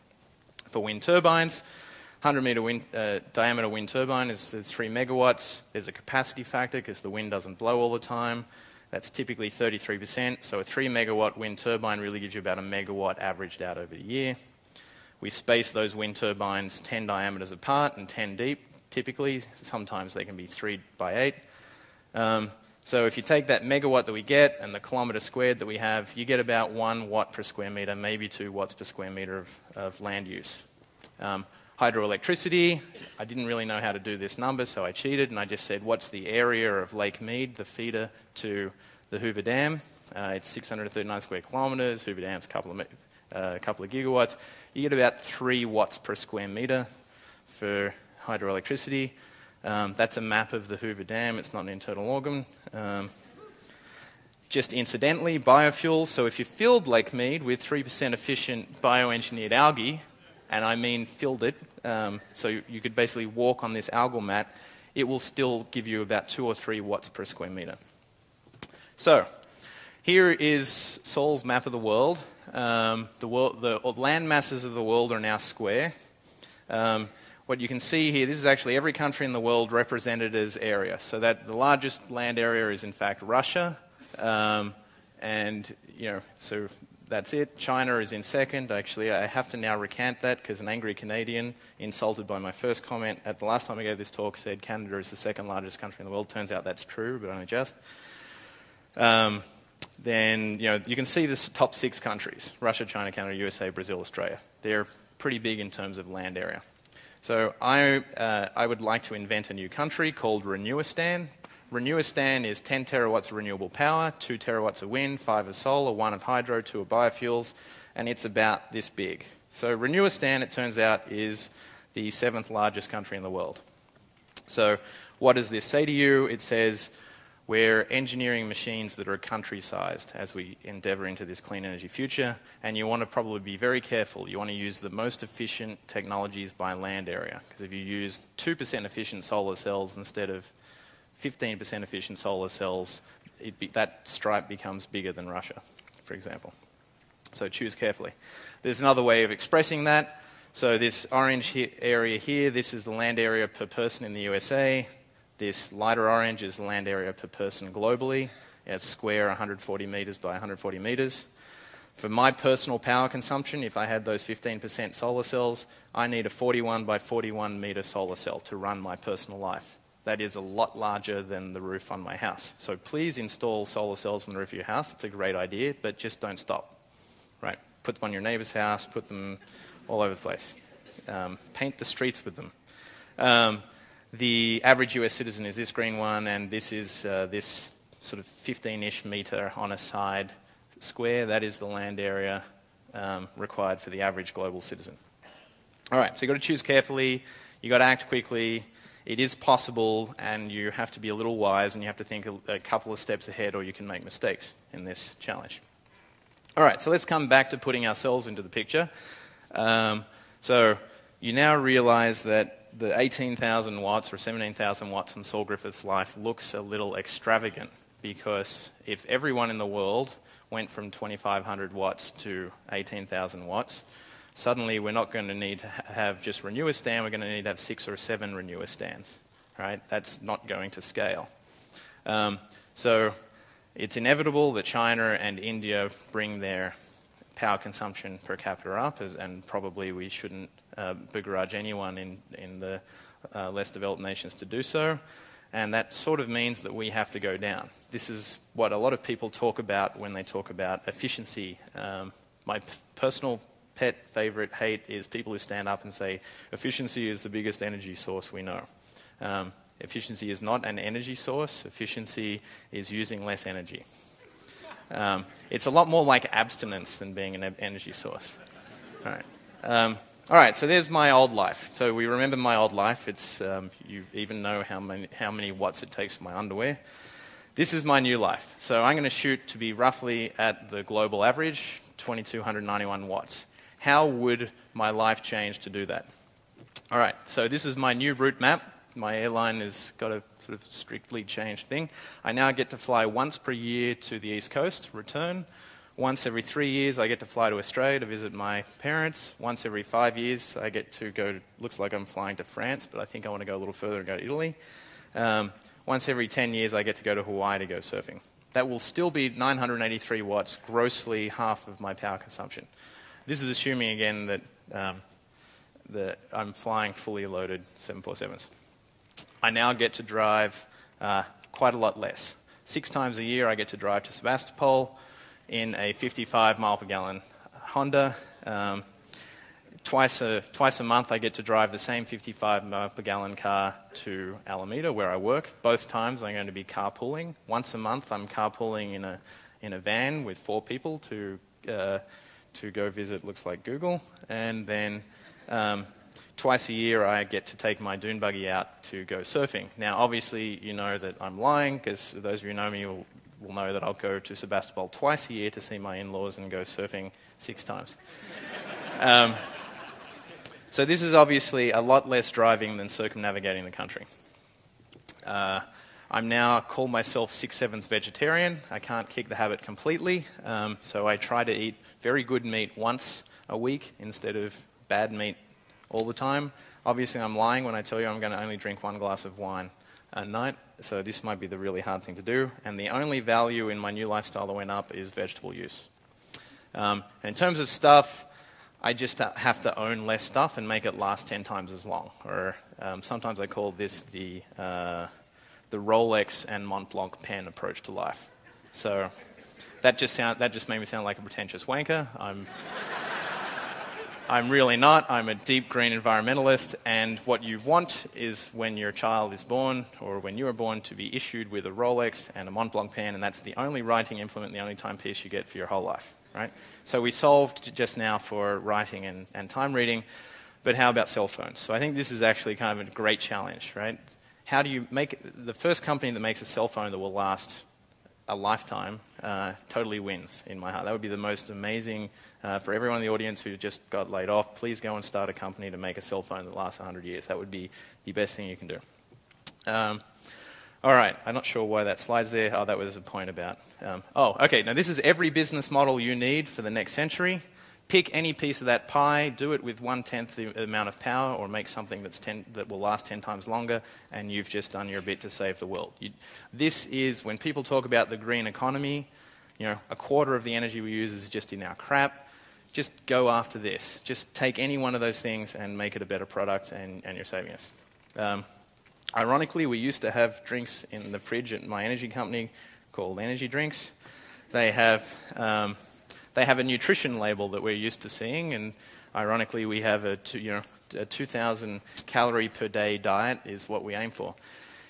Speaker 3: For wind turbines, 100 meter wind, uh, diameter wind turbine is, is 3 megawatts. There's a capacity factor because the wind doesn't blow all the time. That's typically 33%. So a 3 megawatt wind turbine really gives you about a megawatt averaged out over the year. We space those wind turbines 10 diameters apart and 10 deep, typically. Sometimes they can be 3 by 8. Um, so if you take that megawatt that we get and the kilometre squared that we have, you get about 1 watt per square metre, maybe 2 watts per square metre of, of land use. Um, hydroelectricity. I didn't really know how to do this number, so I cheated and I just said, what's the area of Lake Mead, the feeder to the Hoover Dam? Uh, it's 639 square kilometres. Hoover Dam's a couple of, uh, couple of gigawatts. You get about 3 watts per square metre for hydroelectricity. Um, that's a map of the Hoover Dam. It's not an internal organ. Um, just incidentally, biofuels. So if you filled Lake Mead with 3% efficient bioengineered algae, and I mean filled it, um, so you could basically walk on this algal mat, it will still give you about two or three watts per square meter. So, here is Saul's map of the world. Um, the, world, the land masses of the world are now square. Um, what you can see here, this is actually every country in the world represented as area. So that the largest land area is in fact Russia, um, and you know, so that's it. China is in second. Actually, I have to now recant that because an angry Canadian, insulted by my first comment at the last time I gave this talk, said Canada is the second largest country in the world. Turns out that's true, but only just. Um, then you know you can see the top six countries: Russia, China, Canada, USA, Brazil, Australia. They're pretty big in terms of land area. So I, uh, I would like to invent a new country called Renewistan. Renewistan is 10 terawatts of renewable power, 2 terawatts of wind, 5 of solar, 1 of hydro, 2 of biofuels, and it's about this big. So Renewistan, it turns out, is the seventh largest country in the world. So what does this say to you? It says we're engineering machines that are country sized as we endeavor into this clean energy future, and you want to probably be very careful. You want to use the most efficient technologies by land area, because if you use 2% efficient solar cells instead of 15% efficient solar cells, be, that stripe becomes bigger than Russia, for example. So choose carefully. There's another way of expressing that. So this orange he- area here, this is the land area per person in the USA. This lighter orange is land area per person globally. It's square 140 meters by 140 meters. For my personal power consumption, if I had those 15% solar cells, I need a 41 by 41 meter solar cell to run my personal life. That is a lot larger than the roof on my house. So please install solar cells on the roof of your house. It's a great idea, but just don't stop. Right? Put them on your neighbor's house, put them all over the place. Um, paint the streets with them. Um, the average US citizen is this green one, and this is uh, this sort of 15 ish meter on a side square. That is the land area um, required for the average global citizen. All right, so you've got to choose carefully, you've got to act quickly. It is possible, and you have to be a little wise, and you have to think a, a couple of steps ahead, or you can make mistakes in this challenge. All right, so let's come back to putting ourselves into the picture. Um, so you now realize that the 18,000 watts or 17,000 watts in Saul Griffith's life looks a little extravagant because if everyone in the world went from 2,500 watts to 18,000 watts, suddenly we're not going to need to have just Renewistan, we're going to need to have six or seven Renewistans. Right? That's not going to scale. Um, so it's inevitable that China and India bring their power consumption per capita up, as, and probably we shouldn't uh, begrudge anyone in, in the uh, less developed nations to do so. And that sort of means that we have to go down. This is what a lot of people talk about when they talk about efficiency. Um, my p- personal pet favorite hate is people who stand up and say, efficiency is the biggest energy source we know. Um, efficiency is not an energy source, efficiency is using less energy. Um, it's a lot more like abstinence than being an energy source. All right. Um, all right, so there's my old life. So we remember my old life. It's um, you even know how many, how many watts it takes for my underwear. This is my new life. So I'm going to shoot to be roughly at the global average, 2291 watts. How would my life change to do that? All right, so this is my new route map. My airline has got a sort of strictly changed thing. I now get to fly once per year to the East Coast, return. Once every three years, I get to fly to Australia to visit my parents. Once every five years, I get to go, looks like I'm flying to France, but I think I want to go a little further and go to Italy. Um, once every 10 years, I get to go to Hawaii to go surfing. That will still be 983 watts, grossly half of my power consumption. This is assuming, again, that, um, that I'm flying fully loaded 747s. I now get to drive uh, quite a lot less. Six times a year, I get to drive to Sebastopol in a 55 mile per gallon Honda. Um, twice, a, twice a month, I get to drive the same 55 mile per gallon car to Alameda, where I work. Both times, I'm going to be carpooling. Once a month, I'm carpooling in a, in a van with four people to, uh, to go visit, looks like Google. And then um, twice a year, I get to take my dune buggy out to go surfing. Now, obviously, you know that I'm lying because those of you who know me will will know that I'll go to Sebastopol twice a year to see my in laws and go surfing six times. um, so, this is obviously a lot less driving than circumnavigating the country. Uh, I'm now call myself six vegetarian. I can't kick the habit completely, um, so I try to eat very good meat once a week instead of bad meat all the time. Obviously, I'm lying when I tell you I'm going to only drink one glass of wine a night so this might be the really hard thing to do. And the only value in my new lifestyle that went up is vegetable use. Um, and in terms of stuff, I just have to own less stuff and make it last 10 times as long. Or um, sometimes I call this the, uh, the Rolex and Montblanc pen approach to life. So that just, sound, that just made me sound like a pretentious wanker. I'm, I'm really not. I'm a deep green environmentalist, and what you want is when your child is born, or when you are born, to be issued with a Rolex and a Montblanc pen, and that's the only writing implement, the only timepiece you get for your whole life. Right? So we solved just now for writing and, and time reading, but how about cell phones? So I think this is actually kind of a great challenge, right? How do you make the first company that makes a cell phone that will last a lifetime uh, totally wins in my heart. That would be the most amazing uh, for everyone in the audience who just got laid off. Please go and start a company to make a cell phone that lasts 100 years. That would be the best thing you can do. Um, all right, I'm not sure why that slide's there. Oh, that was a point about. Um, oh, okay. Now, this is every business model you need for the next century pick any piece of that pie, do it with one tenth the amount of power, or make something that's ten, that will last 10 times longer, and you've just done your bit to save the world. You, this is when people talk about the green economy, you know, a quarter of the energy we use is just in our crap. Just go after this. Just take any one of those things and make it a better product, and, and you're saving us. Um, ironically, we used to have drinks in the fridge at my energy company called energy drinks. They have. Um, they have a nutrition label that we're used to seeing, and ironically, we have a, two, you know, a 2,000 calorie per day diet is what we aim for.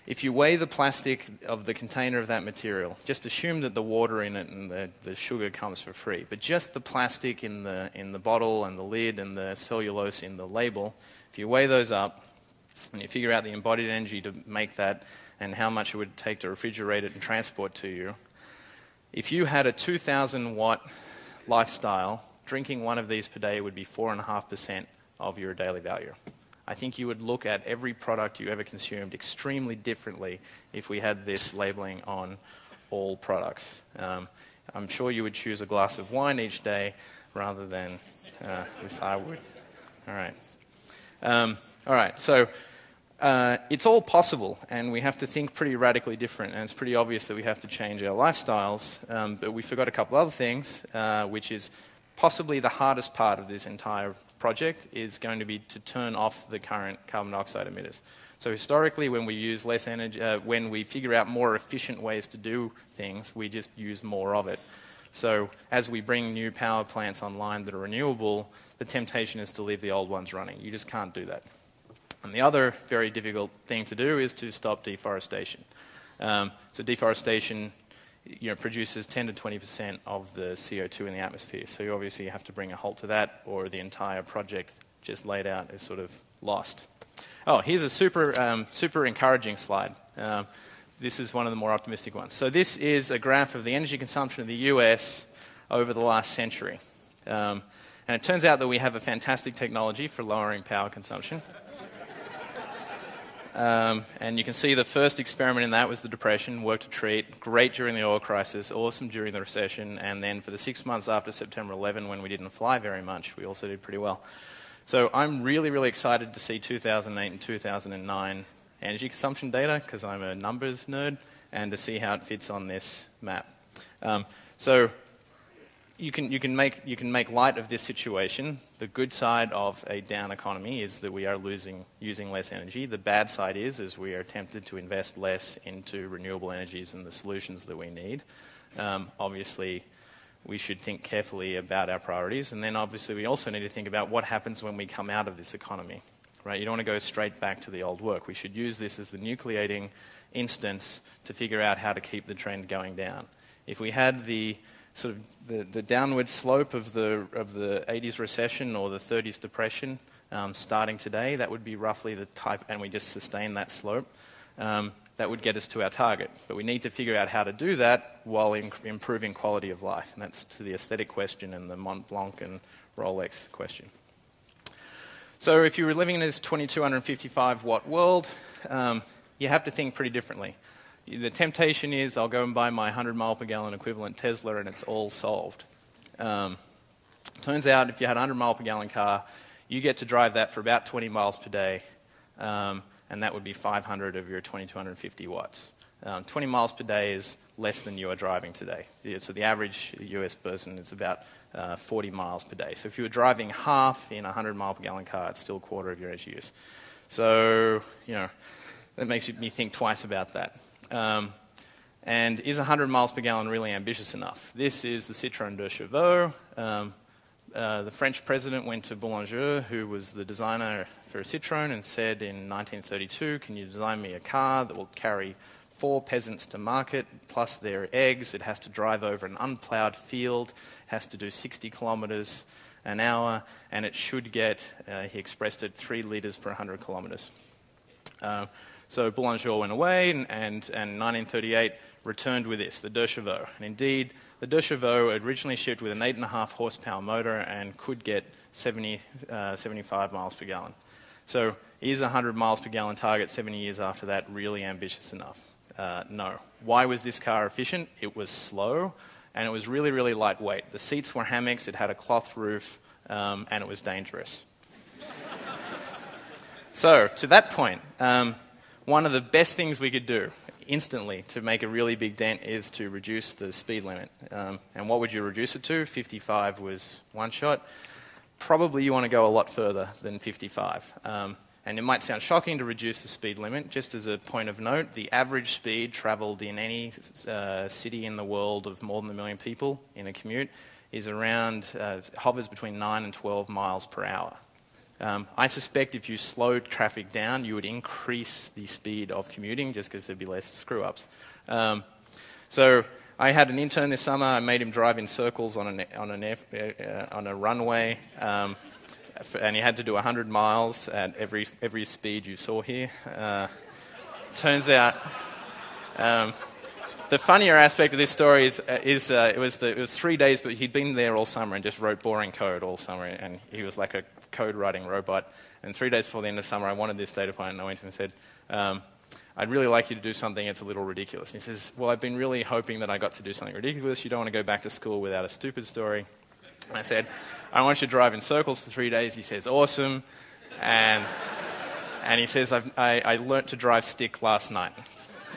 Speaker 3: If you weigh the plastic of the container of that material, just assume that the water in it and the, the sugar comes for free, but just the plastic in the, in the bottle and the lid and the cellulose in the label, if you weigh those up and you figure out the embodied energy to make that and how much it would take to refrigerate it and transport to you, if you had a 2,000 watt lifestyle, drinking one of these per day would be 4.5% of your daily value. I think you would look at every product you ever consumed extremely differently if we had this labeling on all products. Um, I'm sure you would choose a glass of wine each day rather than, uh, at least I would. All right. Um, all right, so uh, it's all possible, and we have to think pretty radically different. And it's pretty obvious that we have to change our lifestyles. Um, but we forgot a couple other things, uh, which is possibly the hardest part of this entire project is going to be to turn off the current carbon dioxide emitters. So historically, when we use less energy, uh, when we figure out more efficient ways to do things, we just use more of it. So as we bring new power plants online that are renewable, the temptation is to leave the old ones running. You just can't do that. And the other very difficult thing to do is to stop deforestation. Um, so deforestation you know, produces 10 to 20 percent of the CO2 in the atmosphere. So you obviously have to bring a halt to that, or the entire project just laid out is sort of lost. Oh, here's a super, um, super encouraging slide. Um, this is one of the more optimistic ones. So this is a graph of the energy consumption of the US over the last century. Um, and it turns out that we have a fantastic technology for lowering power consumption. Um, and you can see the first experiment in that was the Depression, worked to treat, great during the oil crisis, awesome during the recession, and then for the six months after September 11, when we didn't fly very much, we also did pretty well. So I'm really, really excited to see 2008 and 2009 energy consumption data because I'm a numbers nerd, and to see how it fits on this map. Um, so you can, you, can make, you can make light of this situation. The good side of a down economy is that we are losing, using less energy. The bad side is, is we are tempted to invest less into renewable energies and the solutions that we need. Um, obviously, we should think carefully about our priorities. And then obviously, we also need to think about what happens when we come out of this economy. Right? You don't want to go straight back to the old work. We should use this as the nucleating instance to figure out how to keep the trend going down. If we had the sort of the, the downward slope of the, of the 80s recession or the 30s depression um, starting today, that would be roughly the type, and we just sustain that slope, um, that would get us to our target. But we need to figure out how to do that while in, improving quality of life. And that's to the aesthetic question and the Mont Blanc and Rolex question. So if you were living in this 2255 watt world, um, you have to think pretty differently the temptation is I'll go and buy my 100 mile per gallon equivalent Tesla and it's all solved. Um, turns out if you had a 100 mile per gallon car, you get to drive that for about 20 miles per day, um, and that would be 500 of your 2250 watts. Um, 20 miles per day is less than you are driving today. So the average US person is about uh, 40 miles per day. So if you were driving half in a 100 mile per gallon car, it's still a quarter of your energy use. So, you know, that makes me think twice about that. Um, and is 100 miles per gallon really ambitious enough? This is the Citroën Deux Chevaux. Um, uh, the French president went to Boulanger, who was the designer for a Citroën, and said in 1932, Can you design me a car that will carry four peasants to market plus their eggs? It has to drive over an unploughed field, has to do 60 kilometres an hour, and it should get, uh, he expressed it, three litres per 100 kilometres. Uh, so Boulanger went away, and, and, and 1938 returned with this, the Deux Chevaux. And indeed, the Deux Chevaux originally shipped with an 8.5 horsepower motor and could get 70, uh, 75 miles per gallon. So is a 100 miles per gallon target 70 years after that really ambitious enough? Uh, no. Why was this car efficient? It was slow and it was really, really lightweight. The seats were hammocks, it had a cloth roof, um, and it was dangerous. so, to that point, um, one of the best things we could do instantly to make a really big dent is to reduce the speed limit. Um, and what would you reduce it to? 55 was one shot. Probably you want to go a lot further than 55. Um, and it might sound shocking to reduce the speed limit. Just as a point of note, the average speed traveled in any uh, city in the world of more than a million people in a commute is around, uh, hovers between 9 and 12 miles per hour. Um, I suspect if you slowed traffic down, you would increase the speed of commuting just because there'd be less screw ups. Um, so I had an intern this summer. I made him drive in circles on, an, on, an air, uh, on a runway, um, and he had to do 100 miles at every, every speed you saw here. Uh, turns out. Um, the funnier aspect of this story is, uh, is uh, it, was the, it was three days, but he'd been there all summer and just wrote boring code all summer, and he was like a code writing robot. And three days before the end of summer, I wanted this data point, and I went to him and said, um, I'd really like you to do something that's a little ridiculous. And he says, Well, I've been really hoping that I got to do something ridiculous. You don't want to go back to school without a stupid story. And I said, I want you to drive in circles for three days. He says, Awesome. And, and he says, I, I learnt to drive stick last night.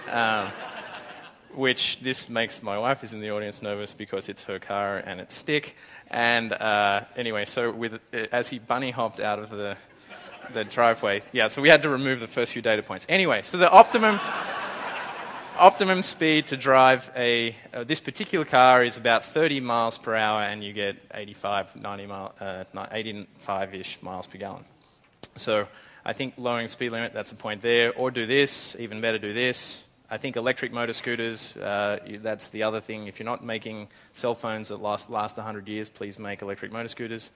Speaker 3: Um, which this makes my wife, who's in the audience, nervous because it's her car and it's stick. And uh, anyway, so with, as he bunny hopped out of the, the driveway, yeah, so we had to remove the first few data points. Anyway, so the optimum, optimum speed to drive a, uh, this particular car is about 30 miles per hour, and you get 85, 90 mile, uh, 85-ish miles per gallon. So I think lowering speed limit, that's the point there. Or do this, even better do this. I think electric motor scooters, uh, that's the other thing. If you're not making cell phones that last, last 100 years, please make electric motor scooters.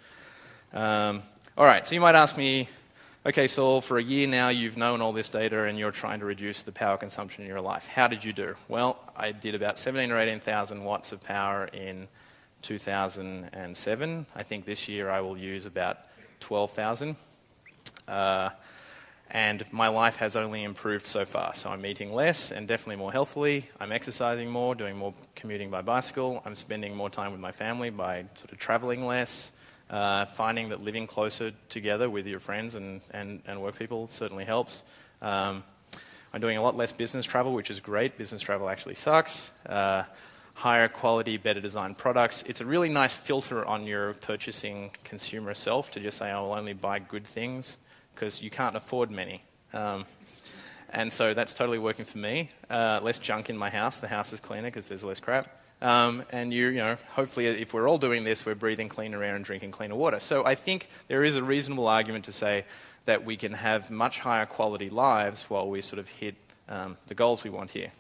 Speaker 3: Um, all right, so you might ask me, okay, Saul, for a year now you've known all this data and you're trying to reduce the power consumption in your life. How did you do? Well, I did about 17 or 18,000 watts of power in 2007. I think this year I will use about 12,000. Uh, and my life has only improved so far. So I'm eating less and definitely more healthily. I'm exercising more, doing more commuting by bicycle. I'm spending more time with my family by sort of traveling less. Uh, finding that living closer together with your friends and, and, and work people certainly helps. Um, I'm doing a lot less business travel, which is great. Business travel actually sucks. Uh, higher quality, better designed products. It's a really nice filter on your purchasing consumer self to just say, I will only buy good things because you can't afford many. Um, and so that's totally working for me. Uh, less junk in my house. The house is cleaner because there's less crap. Um, and you, you know, hopefully, if we're all doing this, we're breathing cleaner air and drinking cleaner water. So I think there is a reasonable argument to say that we can have much higher quality lives while we sort of hit um, the goals we want here.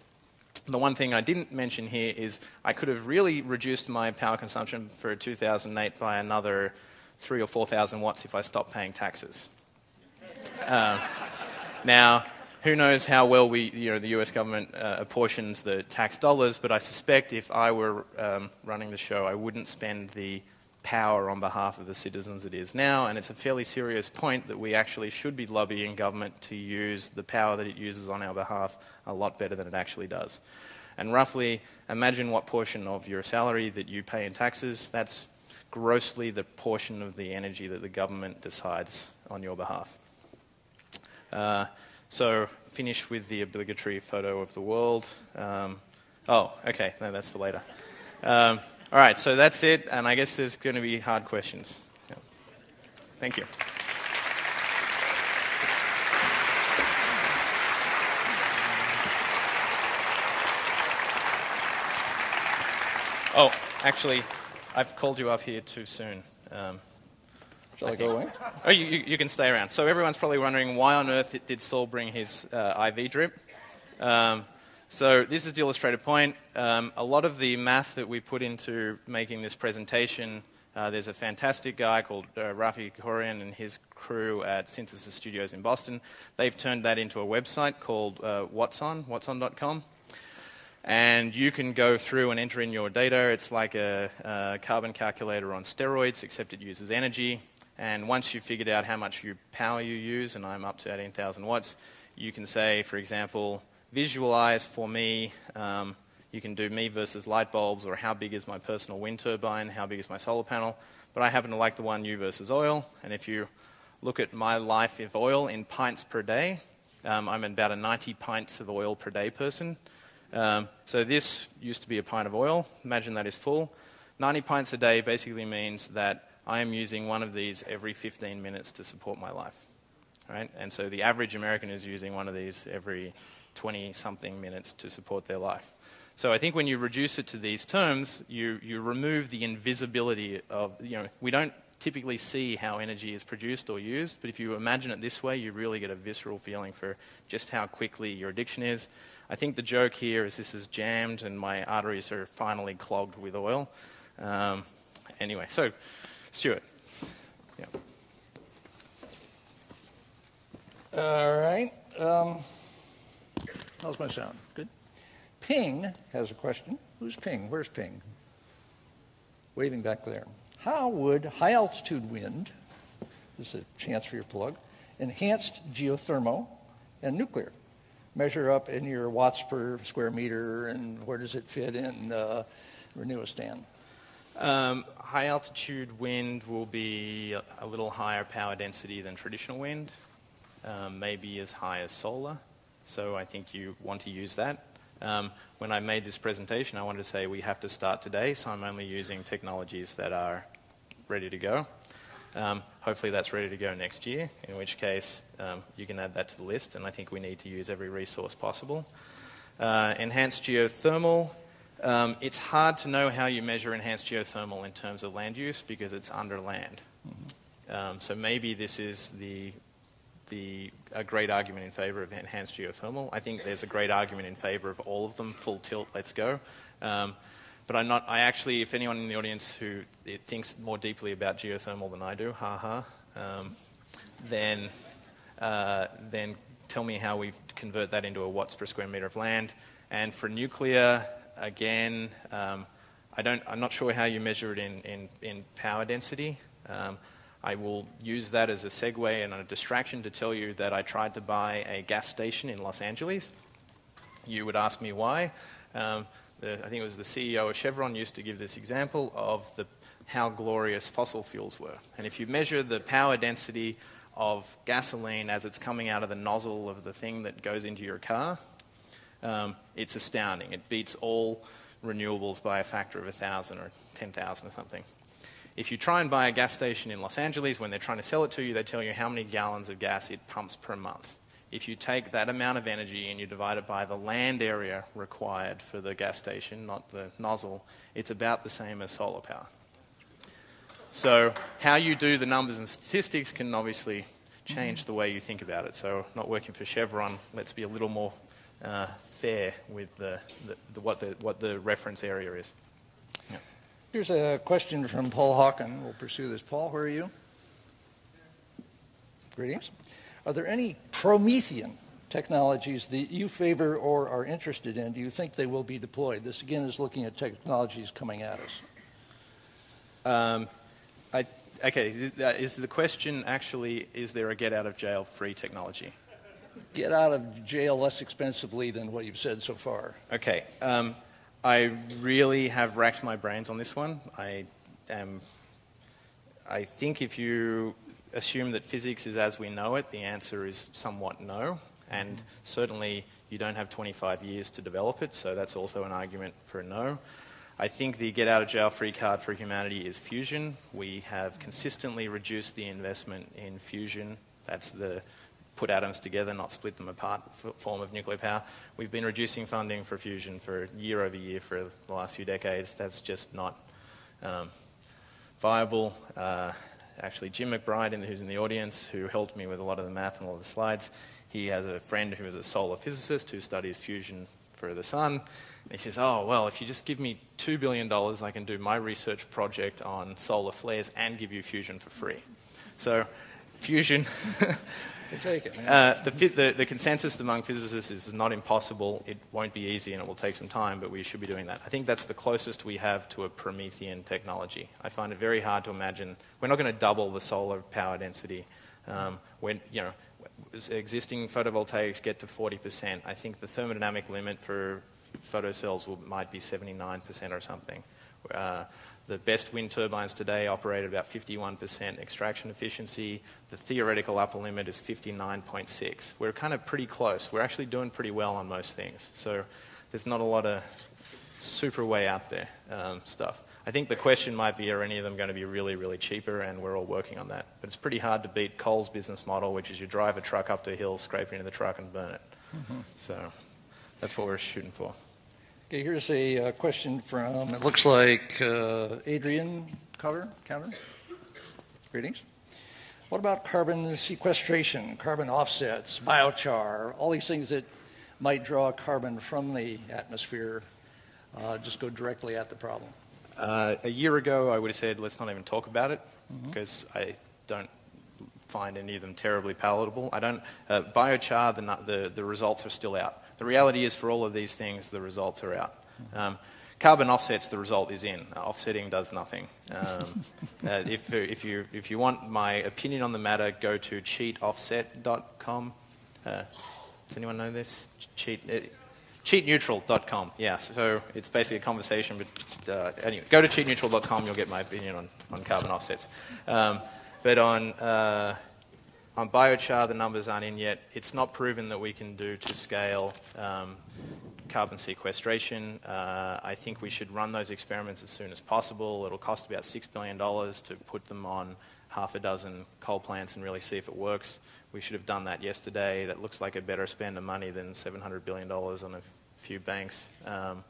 Speaker 3: The one thing I didn't mention here is I could have really reduced my power consumption for 2008 by another three or 4,000 watts if I stopped paying taxes. Uh, now, who knows how well we, you know, the US government uh, apportions the tax dollars, but I suspect if I were um, running the show, I wouldn't spend the power on behalf of the citizens it is now, and it's a fairly serious point that we actually should be lobbying government to use the power that it uses on our behalf a lot better than it actually does. And roughly, imagine what portion of your salary that you pay in taxes, that's grossly the portion of the energy that the government decides on your behalf. Uh, so finish with the obligatory photo of the world. Um, Oh, okay. No, that's for later. Um, all right, so that's it, and I guess there's going to be hard questions. Yeah. Thank you. Oh, actually, I've called you up here too soon. Um,
Speaker 2: Shall I, I go away?
Speaker 3: Oh, you, you, can stay around. So everyone's probably wondering why on earth did Saul bring his uh, IV drip? Um, so this is the illustrated point. Um, a lot of the math that we put into making this presentation, uh, there's a fantastic guy called uh, Raffi Krikorian and his crew at Synthesis Studios in Boston. They've turned that into a website called uh, WattzOn, wattzon.com. And you can go through and enter in your data. It's like a, a, carbon calculator on steroids, except it uses energy. And once you've figured out how much power you use, and I'm up to 18,000 watts, you can say, for example, visualize for me. Um, you can do me versus light bulbs, or how big is my personal wind turbine, how big is my solar panel. But I happen to like the one you versus oil. And if you look at my life of oil in pints per day, um, I'm about a 90 pints of oil per day person. Um, so this used to be a pint of oil. Imagine that is full. 90 pints a day basically means that I am using one of these every 15 minutes to support my life. Right? And so the average American is using one of these every 20 something minutes to support their life. So I think when you reduce it to these terms, you, you remove the invisibility of, you know, we don't typically see how energy is produced or used, but if you imagine it this way, you really get a visceral feeling for just how quickly your addiction is. I think the joke here is this is jammed and my arteries are finally clogged with oil. Um, anyway, so Stewart. Yeah.
Speaker 2: All right. Um, how's my sound? Good. Ping has a question. Who's Ping? Where's Ping? Waving back there. How would high altitude wind, this is a chance for your plug, enhanced geothermal and nuclear measure up in your watts per square meter, and where does it fit in uh, Renewistan?
Speaker 3: Um, high altitude wind will be a, little higher power density than traditional wind, um, maybe as high as solar. So I think you want to use that. Um, when I made this presentation, I wanted to say we have to start today, so I'm only using technologies that are ready to go. Um, hopefully that's ready to go next year, in which case um, you can add that to the list, and I think we need to use every resource possible. Uh, enhanced geothermal. Um, it's hard to know how you measure enhanced geothermal in terms of land use because it's under land. Mm-hmm. so maybe this is the, the, a great argument in favor of enhanced geothermal. I think there's a great argument in favor of all of them, full tilt, let's go. Um, but I'm not, I actually, if anyone in the audience who thinks more deeply about geothermal than I do, haha, um, then, uh, then tell me how we convert that into a watts per square meter of land. And for nuclear, again, um, I don't, I'm not sure how you measure it in, in, in power density. Um, I will use that as a segue and a distraction to tell you that I tried to buy a gas station in Los Angeles. You would ask me why. Um, the, I think it was the CEO of Chevron used to give this example of the, how glorious fossil fuels were. And if you measure the power density of gasoline as it's coming out of the nozzle of the thing that goes into your car, um, it's astounding. It beats all renewables by a factor of 1,000 or 10,000 or something. If you try and buy a gas station in Los Angeles, when they're trying to sell it to you, they tell you how many gallons of gas it pumps per month if you take that amount of energy and you divide it by the land area required for the gas station, not the nozzle, it's about the same as solar power. So, how you do the numbers and statistics can obviously change the way you think about it. So, not working for Chevron, let's be a little more uh, fair with the, the, the, what, the, what the reference area is.
Speaker 2: Yeah. Here's a question from Paul Hawken. We'll pursue this. Paul, where are you? Greetings. Are there any Promethean technologies that you favor or are interested in? Do you think they will be deployed? This again is looking at technologies coming at us.
Speaker 3: Um, I, okay, is the question actually is there a get out of jail free technology?
Speaker 2: Get out of jail less expensively than what you've said so far.
Speaker 3: Okay. Um, I really have racked my brains on this one. I am. I think if you assume that physics is as we know it, the answer is somewhat no. And certainly you don't have 25 years to develop it, so that's also an argument for a no. I think the get out of jail free card for humanity is fusion. We have consistently reduced the investment in fusion. That's the put atoms together, not split them apart form of nuclear power. We've been reducing funding for fusion for year over year for the last few decades. That's just not um, viable. Uh, actually, Jim McBride, who's in the audience, who helped me with a lot of the math and all the slides, he has a friend who is a solar physicist who studies fusion for the sun. And he says, Oh, well, if you just give me $2 billion, I can do my research project on solar flares and give you fusion for free. So, fusion.
Speaker 2: take it.
Speaker 3: Uh, the, the, the, consensus among physicists is not impossible. It won't be easy and it will take some time, but we should be doing that. I think that's the closest we have to a Promethean technology. I find it very hard to imagine. We're not going to double the solar power density. Um, when, you know, existing photovoltaics get to 40%, I think the thermodynamic limit for photocells will, might be 79% or something. Uh, the best wind turbines today operate at about 51% extraction efficiency. The theoretical upper limit is 59.6. We're kind of pretty close. We're actually doing pretty well on most things. So there's not a lot of super way out there um, stuff. I think the question might be, are any of them going to be really, really cheaper? And we're all working on that. But it's pretty hard to beat Coal's business model, which is you drive a truck up to a hill, scrape it into the truck, and burn it. Mm-hmm. So that's what we're shooting for.
Speaker 2: Okay, here's a uh, question from, it looks like uh, Adrian Cover, Counter. Greetings. What about carbon sequestration, carbon offsets, biochar, all these things that might draw carbon from the atmosphere, uh, just go directly at the problem?
Speaker 3: Uh, a year ago, I would have said, let's not even talk about it, mm-hmm. because I don't find any of them terribly palatable. I don't, uh, biochar, the, the, the results are still out. The reality is, for all of these things, the results are out. Um, carbon offsets, the result is in. Uh, offsetting does nothing. Um, uh, if, if, you, if you want my opinion on the matter, go to cheatoffset.com. Uh, does anyone know this? Cheat, uh, cheatneutral.com. Yeah, so it's basically a conversation. But uh, anyway, go to cheatneutral.com. You'll get my opinion on, on carbon offsets. Um, but on uh, on biochar, the numbers aren't in yet. It's not proven that we can do to scale um, carbon sequestration. Uh, I think we should run those experiments as soon as possible. It'll cost about $6 billion to put them on half a dozen coal plants and really see if it works. We should have done that yesterday. That looks like a better spend of money than $700 billion on a few banks. Um,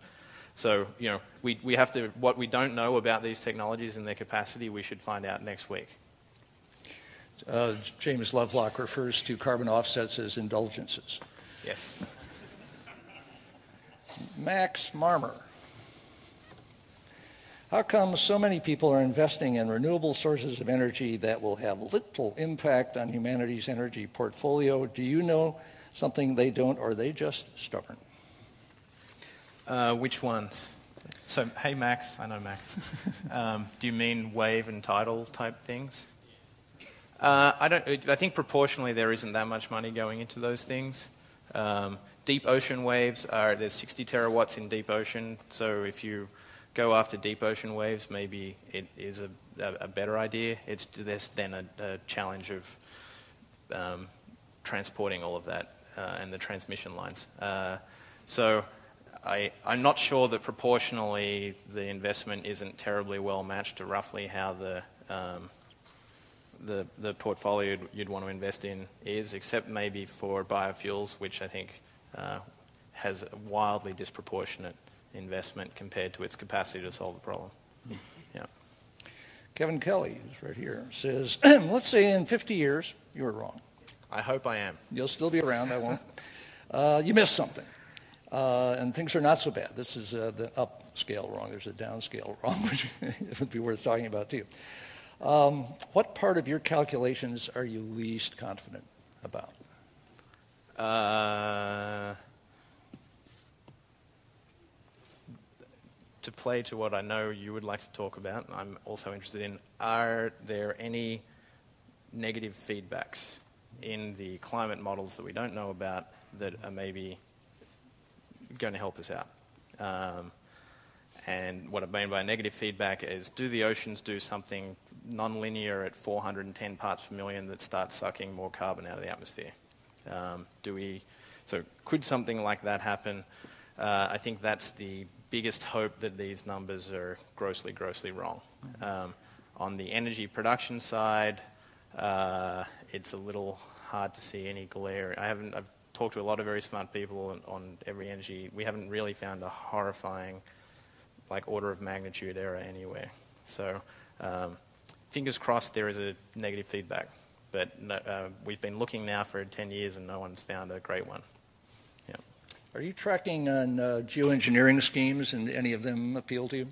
Speaker 3: so, you know, we, we have to, what we don't know about these technologies and their capacity, we should find out next week.
Speaker 2: Uh, James Lovelock refers to carbon offsets as indulgences.
Speaker 3: Yes.
Speaker 2: Max Marmer. How come so many people are investing in renewable sources of energy that will have little impact on humanity's energy portfolio? Do you know something they don't, or are they just stubborn?
Speaker 3: Uh, which ones? So, hey, Max, I know Max. um, do you mean wave and tidal type things? Uh, I don't. I think proportionally there isn't that much money going into those things. Um, deep ocean waves are there's 60 terawatts in deep ocean. So if you go after deep ocean waves, maybe it is a, a, a better idea. It's there's then a, a challenge of um, transporting all of that uh, and the transmission lines. Uh, so I, am not sure that proportionally the investment isn't terribly well matched to roughly how the um, the, the portfolio you'd, you'd, want to invest in is, except maybe for biofuels, which I think uh, has a wildly disproportionate investment compared to its capacity to solve the problem. Yeah.
Speaker 2: Kevin Kelly, who's right here, says, let's say in 50 years you were wrong.
Speaker 3: I hope I am.
Speaker 2: You'll still be around, I won't. Uh, you missed something. Uh, and things are not so bad. This is uh, the up scale wrong. There's a down scale wrong, which would be worth talking about too. Um, what part of your calculations are you least confident about? Uh,
Speaker 3: to play to what I know you would like to talk about, I'm also interested in are there any negative feedbacks in the climate models that we don't know about that are maybe going to help us out? Um, and what I mean by negative feedback is do the oceans do something nonlinear at 410 parts per million that starts sucking more carbon out of the atmosphere? Um, do we, so could something like that happen? Uh, I think that's the biggest hope that these numbers are grossly, grossly wrong. Um, on the energy production side, uh, it's a little hard to see any glare. I haven't, I've talked to a lot of very smart people on, on every energy. We haven't really found a horrifying, like order of magnitude error anywhere. So um, fingers crossed there is a negative feedback. But no, uh, we've been looking now for 10 years and no one's found a great one. Yeah.
Speaker 2: Are you tracking on uh, geoengineering schemes and any of them appeal to you?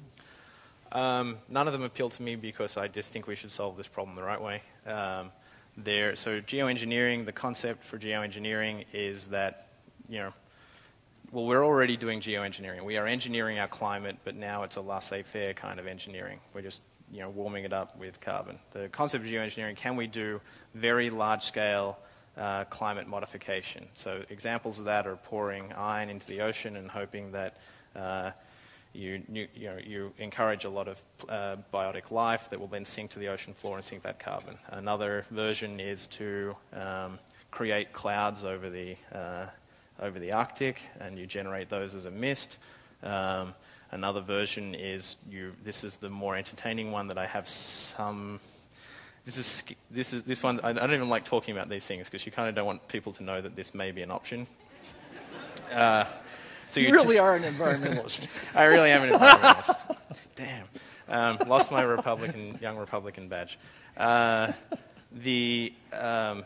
Speaker 3: Um, none of them appeal to me because I just think we should solve this problem the right way. Um, there, so geoengineering, the concept for geoengineering is that, you know, well, we're already doing geoengineering. We are engineering our climate, but now it's a laissez-faire kind of engineering. We're just, you know, warming it up with carbon. The concept of geoengineering, can we do very large-scale uh, climate modification? So examples of that are pouring iron into the ocean and hoping that uh, you, you, know, you encourage a lot of uh, biotic life that will then sink to the ocean floor and sink that carbon. Another version is to um, create clouds over the, uh, over the Arctic, and you generate those as a mist. Um, another version is you, this is the more entertaining one that I have some this is this is this one. I don't even like talking about these things because you kind of don't want people to know that this may be an option.
Speaker 2: Uh, so you really t- are an environmentalist.
Speaker 3: I really am an environmentalist. Damn. Um, lost my Republican, young Republican badge. Uh, the, um,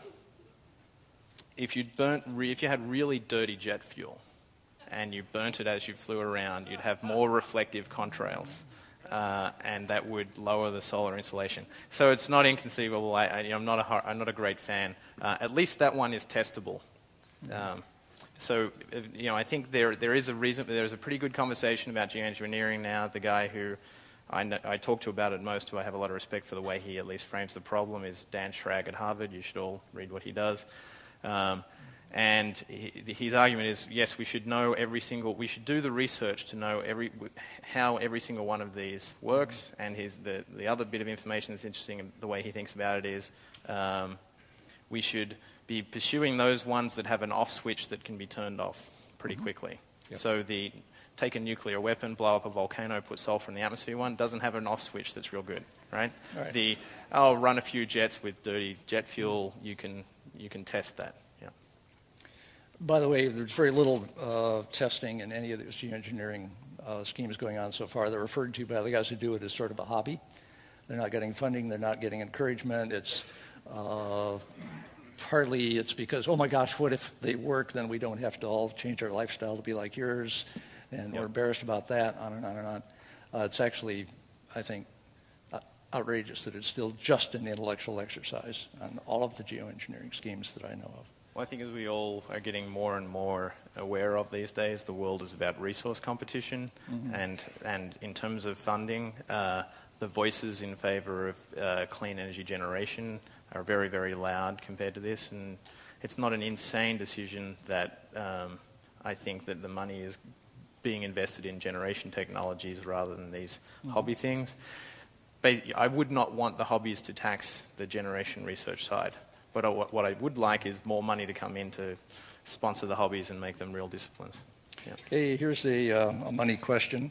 Speaker 3: if, you burnt re- if you had really dirty jet fuel and you burnt it as you flew around, you'd have more reflective contrails. Uh, and that would lower the solar insolation. So it's not inconceivable. I, am not a, I'm not a great fan. Uh, at least that one is testable. Um, so, you know, I think there, there is a reason, there's a pretty good conversation about geoengineering now. The guy who I, know, I talk to about it most, who I have a lot of respect for the way he at least frames the problem, is Dan Schrag at Harvard. You should all read what he does. Um, and his argument is, yes, we should know every single, we should do the research to know every, how every single one of these works. And his, the, the other bit of information that's interesting, the way he thinks about it is, um, we should be pursuing those ones that have an off switch that can be turned off pretty mm-hmm. quickly. Yep. So the take a nuclear weapon, blow up a volcano, put sulfur in the atmosphere one doesn't have an off switch that's real good, right? right. The I'll run a few jets with dirty jet fuel. You can you can test that.
Speaker 2: By the way, there's very little uh, testing in any of these geoengineering uh, schemes going on so far. They're referred to by the guys who do it as sort of a hobby. They're not getting funding. They're not getting encouragement. It's uh, partly it's because, oh my gosh, what if they work? Then we don't have to all change our lifestyle to be like yours, and yep. we're embarrassed about that, on and on and on. Uh, it's actually, I think, uh, outrageous that it's still just an intellectual exercise on all of the geoengineering schemes that I know of.
Speaker 3: Well, I think as we all are getting more and more aware of these days, the world is about resource competition, mm-hmm. and and in terms of funding, uh, the voices in favor of uh, clean energy generation are very, very loud compared to this. And it's not an insane decision that um, I think that the money is being invested in generation technologies rather than these mm-hmm. hobby things. I would not want the hobbies to tax the generation research side. But what I would like is more money to come in to sponsor the hobbies and make them real disciplines.
Speaker 2: Yeah. Okay, here's a, uh, a, money question.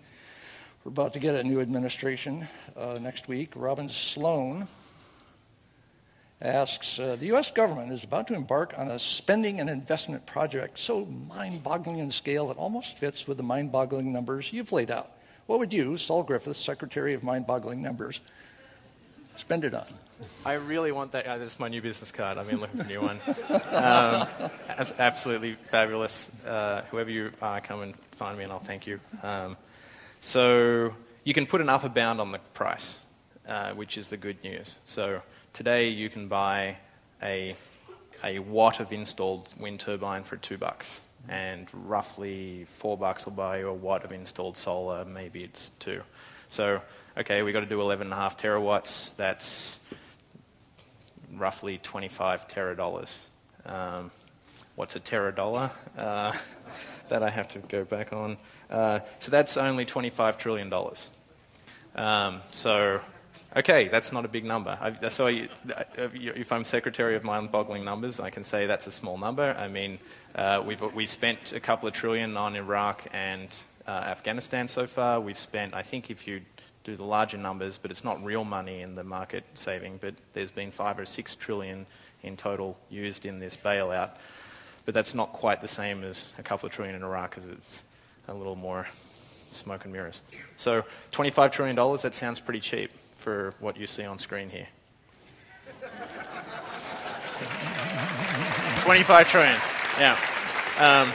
Speaker 2: We're about to get a new administration uh, next week. Robin Sloan asks uh, The U.S. government is about to embark on a spending and investment project so mind boggling in scale it almost fits with the mind boggling numbers you've laid out. What would you, Saul Griffith, Secretary of Mind Boggling Numbers, spend it on?
Speaker 3: I really want that. Uh, that's my new business card. I've been looking for a new one. Um, absolutely fabulous. Uh, whoever you are, come and find me and I'll thank you. Um, so you can put an upper bound on the price, uh, which is the good news. So Today you can buy a, a watt of installed wind turbine for two bucks, and roughly four bucks will buy you a watt of installed solar, maybe it's two. So, okay, we've got to do 11.5 terawatts, that's roughly 25 teradollars. Um, what's a teradollar? Uh, that I have to go back on. Uh, so that's only $25 trillion. Um, so Okay, that's not a big number. I, so I, if I'm secretary of mind-boggling numbers, I can say that's a small number. I mean, uh, we've we spent a couple of trillion on Iraq and uh, Afghanistan so far. We've spent, I think, if you do the larger numbers, but it's not real money in the market saving, but there's been five or six trillion in total used in this bailout. But that's not quite the same as a couple of trillion in Iraq, because it's a little more smoke and mirrors. So $25 trillion, that sounds pretty cheap for what you see on screen here. 25 trillion, yeah. Um,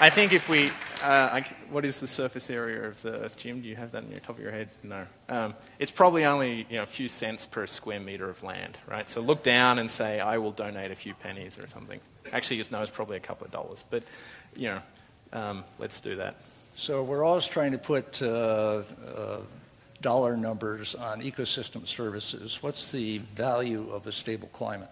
Speaker 3: I think if we, uh, I, what is the surface area of the Earth, Jim? Do you have that in your top of your head? No. Um, it's probably only you know, a few cents per square meter of land, right? So look down and say, I will donate a few pennies or something. Actually, just know it's probably a couple of dollars, but you know, um, let's do that.
Speaker 2: So we're always trying to put uh, uh, dollar numbers on ecosystem services. What's the value of a stable climate?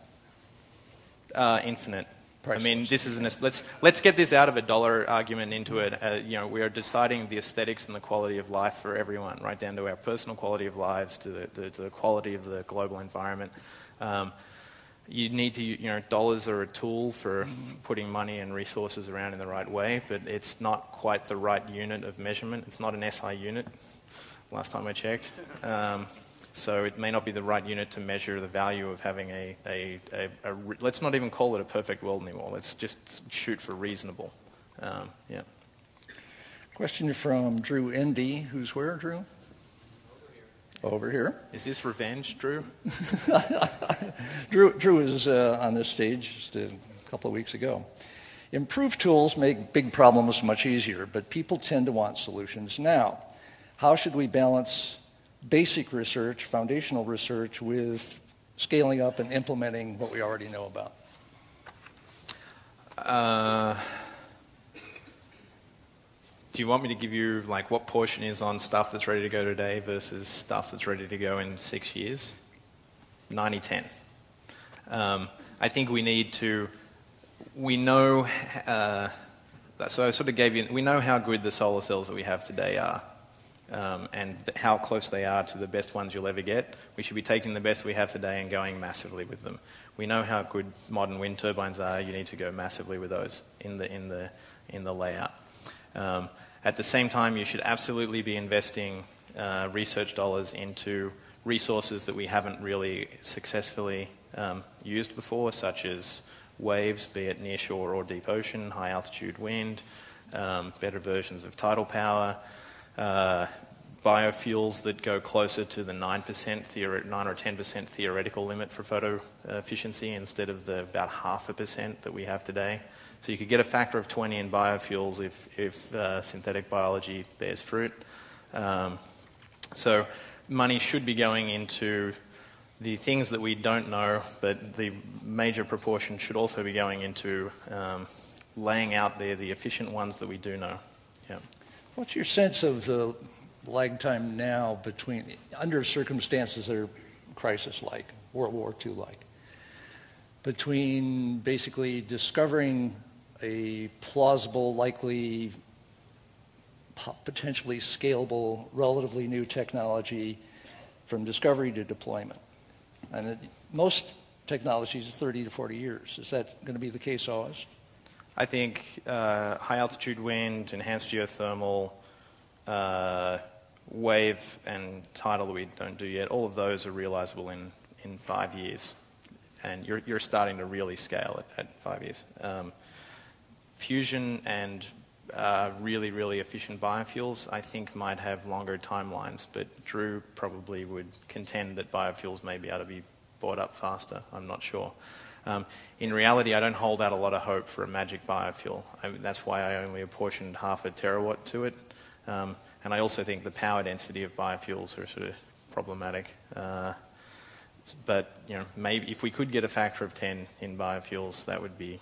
Speaker 3: Uh, infinite. Priceless. I mean, this is an, let's let's get this out of a dollar argument into it. Uh, you know, we are deciding the aesthetics and the quality of life for everyone, right down to our personal quality of lives, to the, the to the quality of the global environment. Um, you need to, you know, dollars are a tool for putting money and resources around in the right way, but it's not quite the right unit of measurement. It's not an SI unit, last time I checked. Um, so it may not be the right unit to measure the value of having a, a, a, a let's not even call it a perfect world anymore. Let's just shoot for reasonable. Um, yeah.
Speaker 2: Question from Drew Endy, who's where, Drew? Over here.
Speaker 3: Is this revenge, Drew?
Speaker 2: Drew, Drew was uh, on this stage just a couple of weeks ago. Improved tools make big problems much easier, but people tend to want solutions now. How should we balance basic research, foundational research, with scaling up and implementing what we already know about?
Speaker 3: Uh, do you want me to give you like what portion is on stuff that's ready to go today versus stuff that's ready to go in six years? 90 10. Um, I think we need to, we know, uh, so I sort of gave you, we know how good the solar cells that we have today are. Um, and how close they are to the best ones you'll ever get. We should be taking the best we have today and going massively with them. We know how good modern wind turbines are. You need to go massively with those in the in the in the layout. Um, at the same time, you should absolutely be investing uh, research dollars into resources that we haven't really successfully um, used before, such as waves, be it near shore or deep ocean, high altitude wind, um, better versions of tidal power, uh, biofuels that go closer to the 9%, theori- 9 or 10% theoretical limit for photo efficiency instead of the about half a percent that we have today. So you could get a factor of 20 in biofuels if, if uh, synthetic biology bears fruit. Um, so money should be going into the things that we don't know, but the major proportion should also be going into um, laying out there the efficient ones that we do know. Yeah.
Speaker 2: What's your sense of the lag time now between, under circumstances that are crisis-like, World War II-like, between basically discovering a plausible, likely, potentially scalable, relatively new technology from discovery to deployment. And it, most technologies is 30 to 40 years. Is that going to be the case always?
Speaker 3: I think uh, high altitude wind, enhanced geothermal, uh, wave, and tidal that we don't do yet, all of those are realizable in, in five years. And you're, you're starting to really scale it at five years. Um, fusion and uh, really, really efficient biofuels, I think might have longer timelines, but Drew probably would contend that biofuels may be able to be brought up faster. I'm not sure. Um, in reality, I don't hold out a lot of hope for a magic biofuel. I, that's why I only apportioned half a terawatt to it. Um, and I also think the power density of biofuels are sort of problematic. Uh, but you know, maybe if we could get a factor of 10 in biofuels, that would be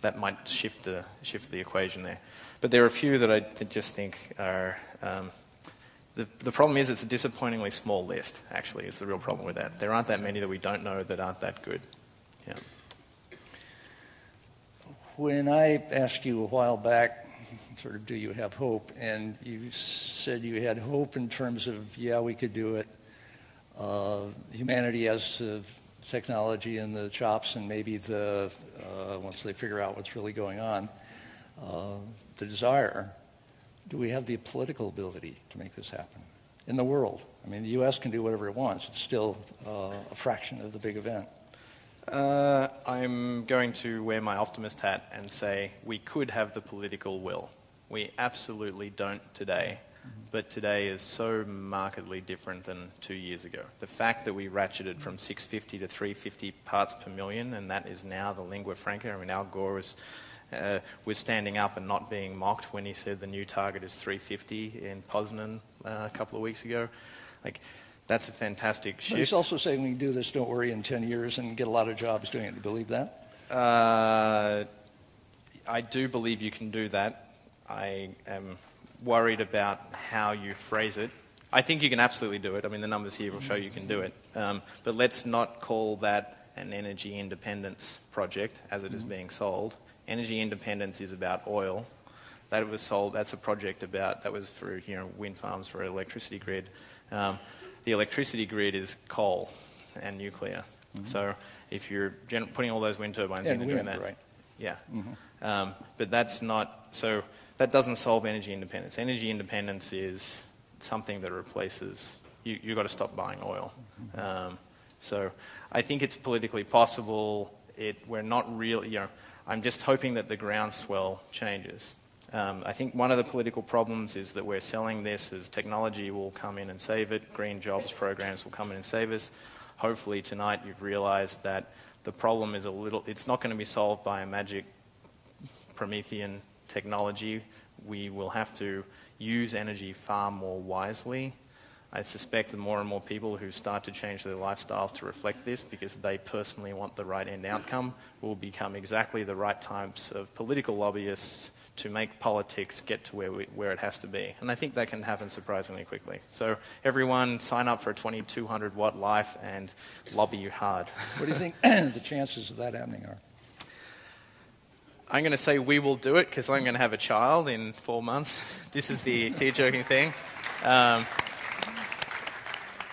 Speaker 3: that might shift the, shift the equation there. But there are a few that I just think are. Um, the, the problem is it's a disappointingly small list, actually, is the real problem with that. There aren't that many that we don't know that aren't that good. Yeah.
Speaker 2: When I asked you a while back, sort of, do you have hope? And you said you had hope in terms of, yeah, we could do it. uh, humanity has uh, technology and the chops, and maybe the uh, once they figure out what's really going on, uh, the desire. Do we have the political ability to make this happen in the world? I mean, the U.S. can do whatever it wants. It's still uh, a fraction of the big event.
Speaker 3: Uh, I'm going to wear my optimist hat and say we could have the political will. We absolutely don't today, but today is so markedly different than two years ago. The fact that we ratcheted from 650 to 350 parts per million, and that is now the lingua franca. I mean, Al Gore was, uh, was standing up and not being mocked when he said the new target is 350 in Poznan uh, a couple of weeks ago. Like, that's a fantastic shift.
Speaker 2: But he's also saying we can do this, don't worry, in 10 years and get a lot of jobs doing it. Do you believe that?
Speaker 3: Uh, I do believe you can do that. I am worried about how you phrase it. I think you can absolutely do it. I mean, the numbers here will show you can do it. Um, but let's not call that an energy independence project as it is mm-hmm. being sold. Energy independence is about oil. That was sold. That's a project about that was for you know wind farms for electricity grid. Um, the electricity grid is coal and nuclear. Mm-hmm. So if you're gen- putting all those wind turbines
Speaker 2: and
Speaker 3: into
Speaker 2: wind,
Speaker 3: doing that,
Speaker 2: right.
Speaker 3: yeah. Mm-hmm. Um, but that's not so. That doesn't solve energy independence. Energy independence is something that replaces. You, you've got to stop buying oil. Mm-hmm. Um, so I think it's politically possible. It, we're not really, you know, I'm just hoping that the groundswell changes. Um, I think one of the political problems is that we're selling this as technology will come in and save it, green jobs programs will come in and save us. Hopefully, tonight you've realized that the problem is a little, it's not going to be solved by a magic Promethean technology. We will have to use energy far more wisely I suspect that more and more people who start to change their lifestyles to reflect this because they personally want the right end outcome will become exactly the right types of political lobbyists to make politics get to where, we, where it has to be. And I think that can happen surprisingly quickly. So, everyone, sign up for a 2200 watt life and lobby you hard.
Speaker 2: What do you think the chances of that happening are?
Speaker 3: I'm going to say we will do it because I'm going to have a child in four months. This is the tear jerking thing. Um,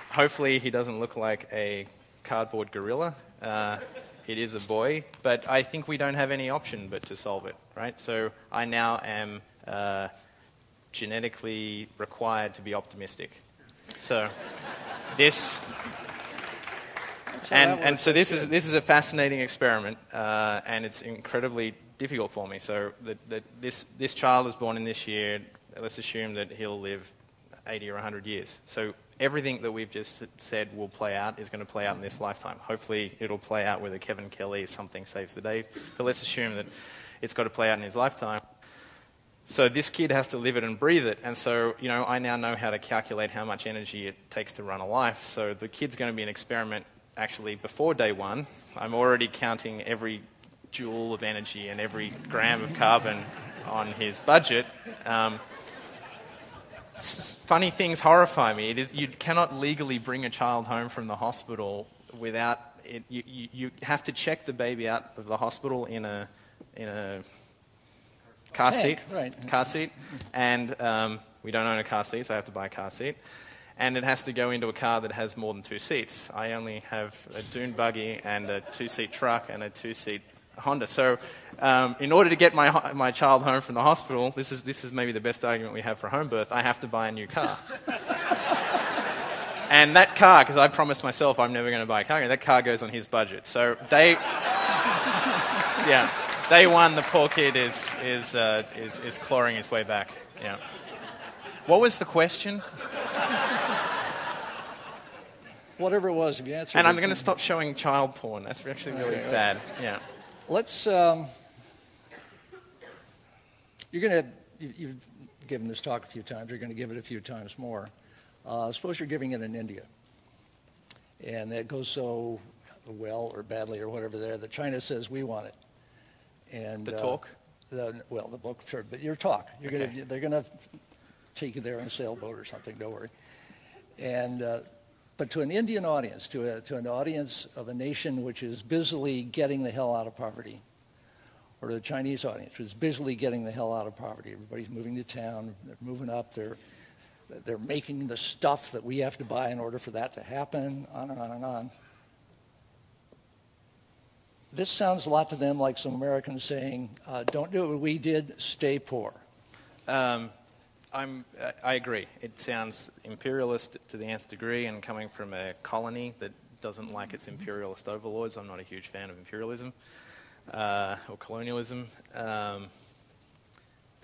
Speaker 3: hopefully he doesn't look like a cardboard gorilla. Uh, it is a boy, but I think we don't have any option but to solve it, right? So I now am uh, genetically required to be optimistic. So this. And, and so this is, this is a fascinating experiment, uh, and it's incredibly difficult for me. So the, the, this, this child is born in this year. Let's assume that he'll live 80 or 100 years. So everything that we've just said will play out is going to play out in this lifetime. Hopefully, it'll play out with a Kevin Kelly, something saves the day. But let's assume that it's got to play out in his lifetime. So this kid has to live it and breathe it. And so, you know, I now know how to calculate how much energy it takes to run a life. So the kid's going to be an experiment actually before day one. I'm already counting every joule of energy and every gram of carbon on his budget. Um, funny things horrify me. It is, you cannot legally bring a child home from the hospital without it. You, you, you have to check the baby out of the hospital in a, in a car
Speaker 2: Tank,
Speaker 3: seat.
Speaker 2: Right.
Speaker 3: Car seat. And um, we don't own a car seat, so I have to buy a car seat. And it has to go into a car that has more than two seats. I only have a dune buggy and a two seat truck and a two seat Honda. So, um, in order to get my, my child home from the hospital, this is, this is maybe the best argument we have for home birth, I have to buy a new car. and that car, because I promised myself I'm never going to buy a car, that car goes on his budget. So, they. yeah, day one, the poor kid is, is, uh, is, is clawing his way back. Yeah. What was the question?
Speaker 2: Whatever it was, if you answered
Speaker 3: And I'm going to stop showing child porn. That's actually really okay, bad. Yeah.
Speaker 2: Let's. Um, you're going to. You've given this talk a few times. You're going to give it a few times more. Uh, suppose you're giving it in India, and it goes so well or badly or whatever there that China says we want it. And
Speaker 3: the uh, talk.
Speaker 2: The, well, the book, sure, but your talk. You're okay. gonna. They're going to take you there on a sailboat or something. Don't worry. And uh, but to an Indian audience, to, a, to an audience of a nation which is busily getting the hell out of poverty, or to a Chinese audience which is busily getting the hell out of poverty. Everybody's moving to town, they're moving up, they're they're making the stuff that we have to buy in order for that to happen, on and on and on. This sounds a lot to them like some Americans saying, uh, don't do what we did, stay poor.
Speaker 3: Um, I'm, I agree. It sounds imperialist to the nth degree, and coming from a colony that doesn't like its imperialist overlords, I'm not a huge fan of imperialism uh, or colonialism. Um,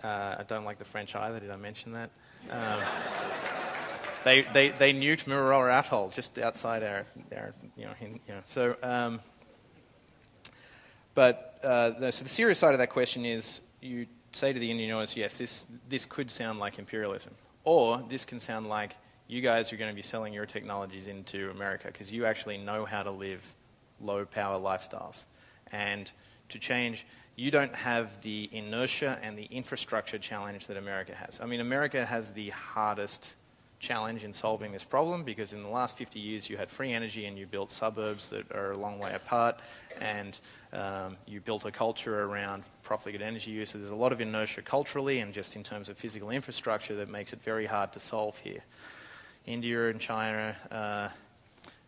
Speaker 3: uh, I don't like the French either. Did I mention that? Um, they, they, they nuked Mururoa Atoll just outside our, our you know, in, you know. So, um, but uh, so the serious side of that question is you say to the Indian audience, yes, this, this could sound like imperialism. Or this can sound like you guys are going to be selling your technologies into America because you actually know how to live low power lifestyles. And to change, you don't have the inertia and the infrastructure challenge that America has. I mean, America has the hardest challenge in solving this problem because in the last 50 years you had free energy and you built suburbs that are a long way apart and um, you built a culture around profligate energy use. So there's a lot of inertia culturally and just in terms of physical infrastructure that makes it very hard to solve here. India and China uh,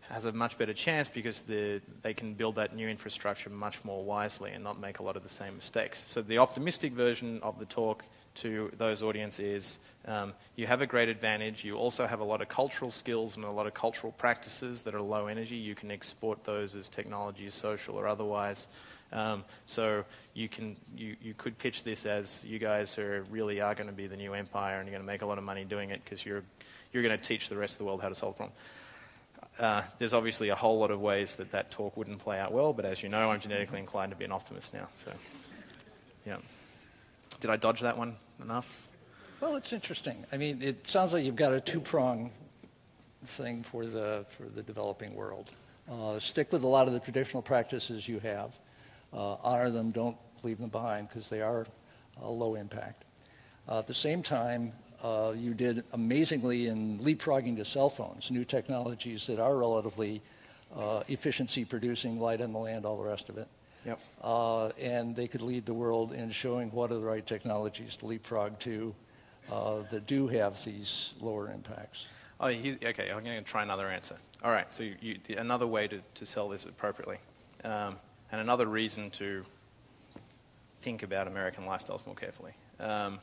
Speaker 3: has a much better chance because the, they can build that new infrastructure much more wisely and not make a lot of the same mistakes. So the optimistic version of the talk to those audiences um, you have a great advantage. You also have a lot of cultural skills and a lot of cultural practices that are low energy. You can export those as technologies, social or otherwise. Um, so you can you, you could pitch this as you guys are really are going to be the new empire and you're going to make a lot of money doing it because you're you're going to teach the rest of the world how to solve the problem. Uh, there's obviously a whole lot of ways that that talk wouldn't play out well, but as you know, I'm genetically inclined to be an optimist now. So, yeah. Did I dodge that one enough?
Speaker 2: Well, it's interesting. I mean, it sounds like you've got a two-prong thing for the for the developing world. Uh, stick with a lot of the traditional practices you have. Uh, honor them. Don't leave them behind because they are uh, low impact. Uh, at the same time, uh, you did amazingly in leapfrogging to cell phones, new technologies that are relatively uh, efficiency producing, light on the land, all the rest of it.
Speaker 3: Yep.
Speaker 2: Uh, and they could lead the world in showing what are the right technologies to leapfrog to uh, that do have these lower impacts.
Speaker 3: Oh, okay, I'm going to try another answer. All right, so you, you, another way to, to sell this appropriately, um, and another reason to think about American lifestyles more carefully. Um,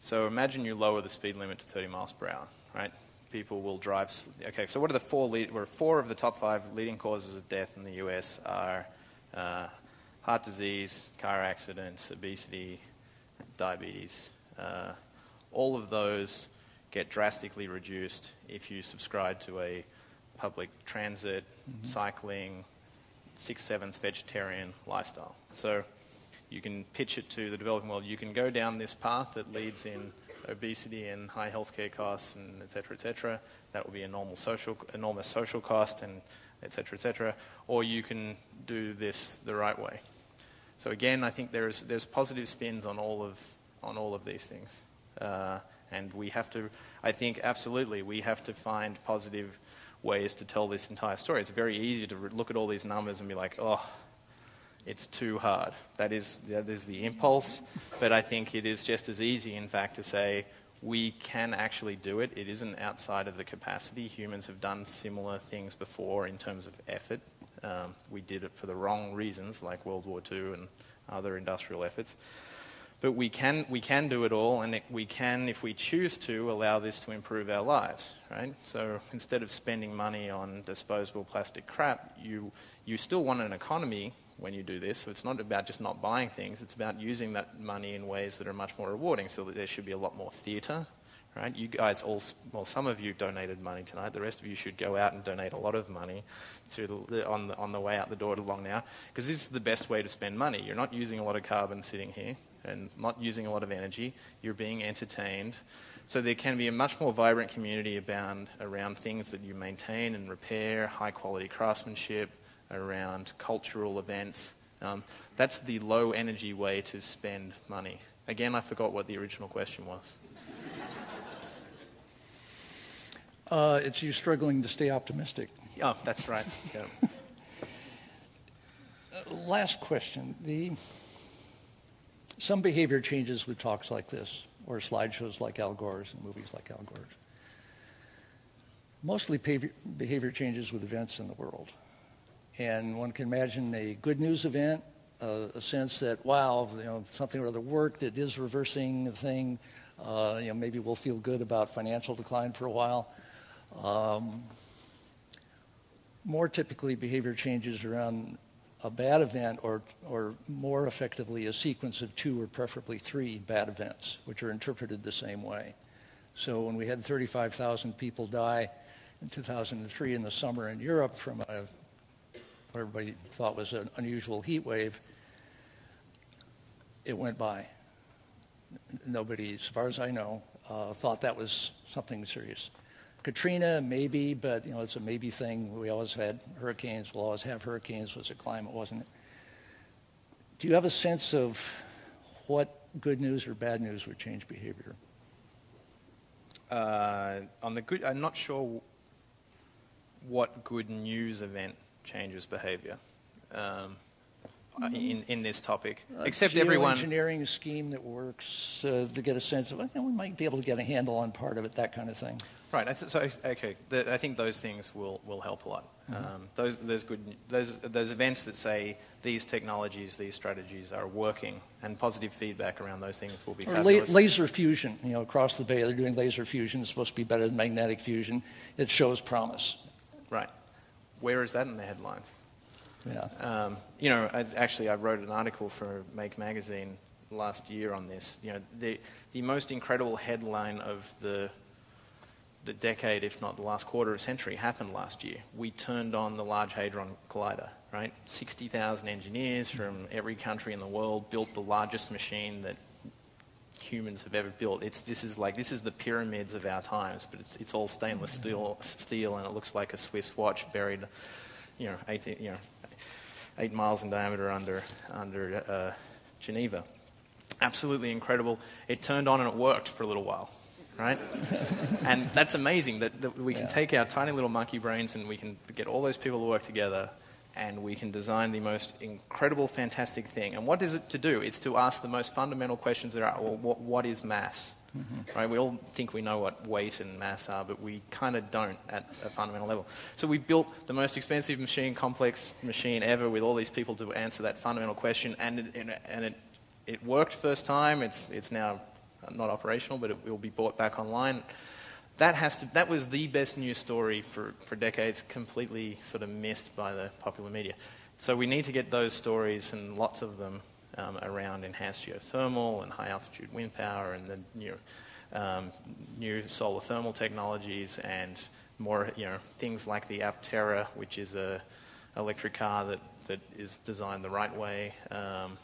Speaker 3: so imagine you lower the speed limit to 30 miles per hour, right? People will drive. Okay, so what are the four? Lead, where four of the top five leading causes of death in the U.S. are uh, heart disease, car accidents, obesity, diabetes. Uh, all of those get drastically reduced if you subscribe to a public transit, mm-hmm. cycling, six sevenths vegetarian lifestyle. So you can pitch it to the developing world. You can go down this path that leads in obesity and high healthcare costs and et cetera, et cetera. That will be a normal social, enormous social cost and et cetera, et cetera. Or you can do this the right way. So again, I think there's, there's positive spins on all of on all of these things. Uh, and we have to, I think, absolutely, we have to find positive ways to tell this entire story. It's very easy to look at all these numbers and be like, oh, it's too hard. That is, that is the impulse. But I think it is just as easy, in fact, to say we can actually do it. It isn't outside of the capacity. Humans have done similar things before in terms of effort. Um, we did it for the wrong reasons, like World War II and other industrial efforts. But we can, we can do it all, and it, we can, if we choose to, allow this to improve our lives, right? So instead of spending money on disposable plastic crap, you, you still want an economy when you do this. So it's not about just not buying things, it's about using that money in ways that are much more rewarding, so that there should be a lot more theatre, right? You guys all, well, some of you donated money tonight. The rest of you should go out and donate a lot of money to the, on, the, on the way out the door to Long Now, because this is the best way to spend money. You're not using a lot of carbon sitting here and not using a lot of energy. You're being entertained. So there can be a much more vibrant community about, around things that you maintain and repair, high quality craftsmanship, around cultural events. Um, that's the low energy way to spend money. Again, I forgot what the original question was.
Speaker 2: Uh, it's you struggling to stay optimistic.
Speaker 3: Oh, that's right. Yeah.
Speaker 2: uh, last question. The some behavior changes with talks like this. or slideshows like Al Gore's and movies like Al Gore's. Mostly behavior, behavior changes with events in the world. And one can imagine a good news event, uh, a sense that, wow, you know, something or other worked, it is reversing the thing, uh, you know, maybe we'll feel good about financial decline for a while. Um, more typically, behavior changes around a bad event or, or more effectively a sequence of two or preferably three bad events, which are interpreted the same way. So when we had 35,000 people die in 2003 in the summer in Europe from a, what everybody thought was an unusual heat wave, it went by. Nobody, as far as I know, uh, thought that was something serious. Katrina, maybe, but you know, it's a maybe thing. We always had hurricanes. We'll always have hurricanes. Was it climate? Wasn't it? Do you have a sense of what good news or bad news would change behavior?
Speaker 3: Uh, on the good, I'm not sure what good news event changes behavior. Um, uh, in, in this topic, except everyone.
Speaker 2: engineering scheme that works uh, to get a sense of, we might be able to get a handle on part of it, that kind of thing.
Speaker 3: Right. so okay, the, I think those things will, will help a lot. Mm-hmm. Um, those those good those those events that say these technologies, these strategies are working, and positive feedback around those things will be. Or
Speaker 2: la- laser fusion, you know, across the bay, they're doing laser fusion. It's supposed to be better than magnetic fusion. It shows promise.
Speaker 3: Right. Where is that in the headlines?
Speaker 2: Yeah.
Speaker 3: Um, you know, I, actually, I wrote an article for Make Magazine last year on this. You know, the the most incredible headline of the the decade, if not the last quarter of a century, happened last year. We turned on the Large Hadron Collider, right? 60,000 engineers from every country in the world built the largest machine that humans have ever built. It's, this is like this is the pyramids of our times, but it's, it's all stainless steel, steel, and it looks like a Swiss watch buried, you know, 18, you know, eight miles in diameter under, under uh, Geneva. Absolutely incredible. It turned on and it worked for a little while, right? and that's amazing that, that we can yeah. take our tiny little monkey brains and we can get all those people to work together and we can design the most incredible, fantastic thing. And what is it to do? It's to ask the most fundamental questions that are well, what, what is mass? Mm-hmm. Right? We all think we know what weight and mass are, but we kind of don't at a fundamental level. So we built the most expensive machine, complex machine ever, with all these people to answer that fundamental question, and it, and it, it worked first time. It's it's now not operational, but it will be brought back online. That has to that was the best news story for, for decades, completely sort of missed by the popular media. So we need to get those stories and lots of them um, around enhanced geothermal and high altitude wind power and the new, um, new solar thermal technologies and more you know things like the Aptera, which is a electric car that, that is designed the right way. Um,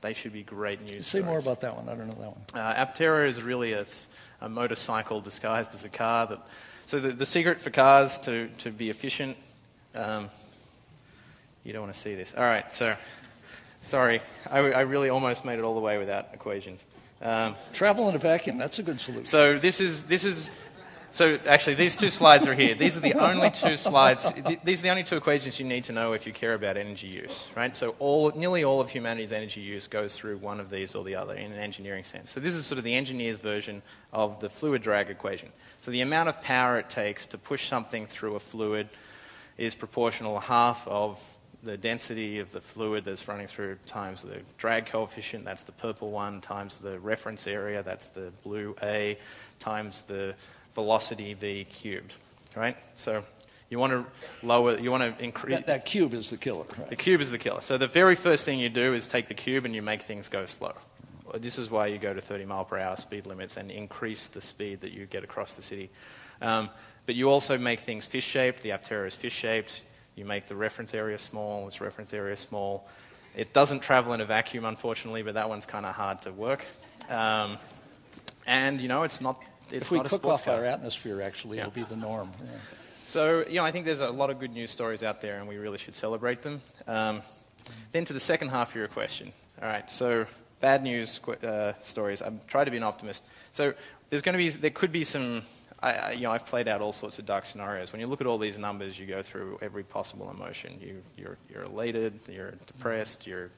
Speaker 3: they should be great news.
Speaker 2: Say
Speaker 3: stories.
Speaker 2: more about that one. I don't know that one.
Speaker 3: Uh, Aptera is really a, a, motorcycle disguised as a car. That, so the, the secret for cars to, to be efficient. Um, you don't want to see this. All right, so Sorry, I, I, really almost made it all the way without equations.
Speaker 2: Um, Travel in a vacuum, that's a good solution.
Speaker 3: So this is, this is, so actually these two slides are here. These are the only two slides, these are the only two equations you need to know if you care about energy use, right? So all, nearly all of humanity's energy use goes through one of these or the other in an engineering sense. So this is sort of the engineer's version of the fluid drag equation. So the amount of power it takes to push something through a fluid is proportional half of the density of the fluid that's running through times the drag coefficient, that's the purple one, times the reference area, that's the blue A, times the velocity V cubed, right? So you want to lower, you want to increase.
Speaker 2: That, that, cube is the killer, right?
Speaker 3: The cube is the killer. So the very first thing you do is take the cube and you make things go slow. This is why you go to 30 mile per hour speed limits and increase the speed that you get across the city. Um, but you also make things fish shaped. The Aptera is fish shaped. You make the reference area small, its reference area small. It doesn't travel in a vacuum, unfortunately, but that one's kind of hard to work. Um, and, you know, it's not, it's
Speaker 2: if we
Speaker 3: not
Speaker 2: cook
Speaker 3: off car.
Speaker 2: our atmosphere, actually, yeah. it'll be the norm. Yeah.
Speaker 3: So, you know, I think there's a lot of good news stories out there, and we really should celebrate them. Um, then to the second half of your question. All right, so bad news uh, stories. I'm trying to be an optimist. So there's going to be, there could be some I, you know, I've played out all sorts of dark scenarios. When you look at all these numbers, you go through every possible emotion. You, you're, you're elated, you're depressed, you're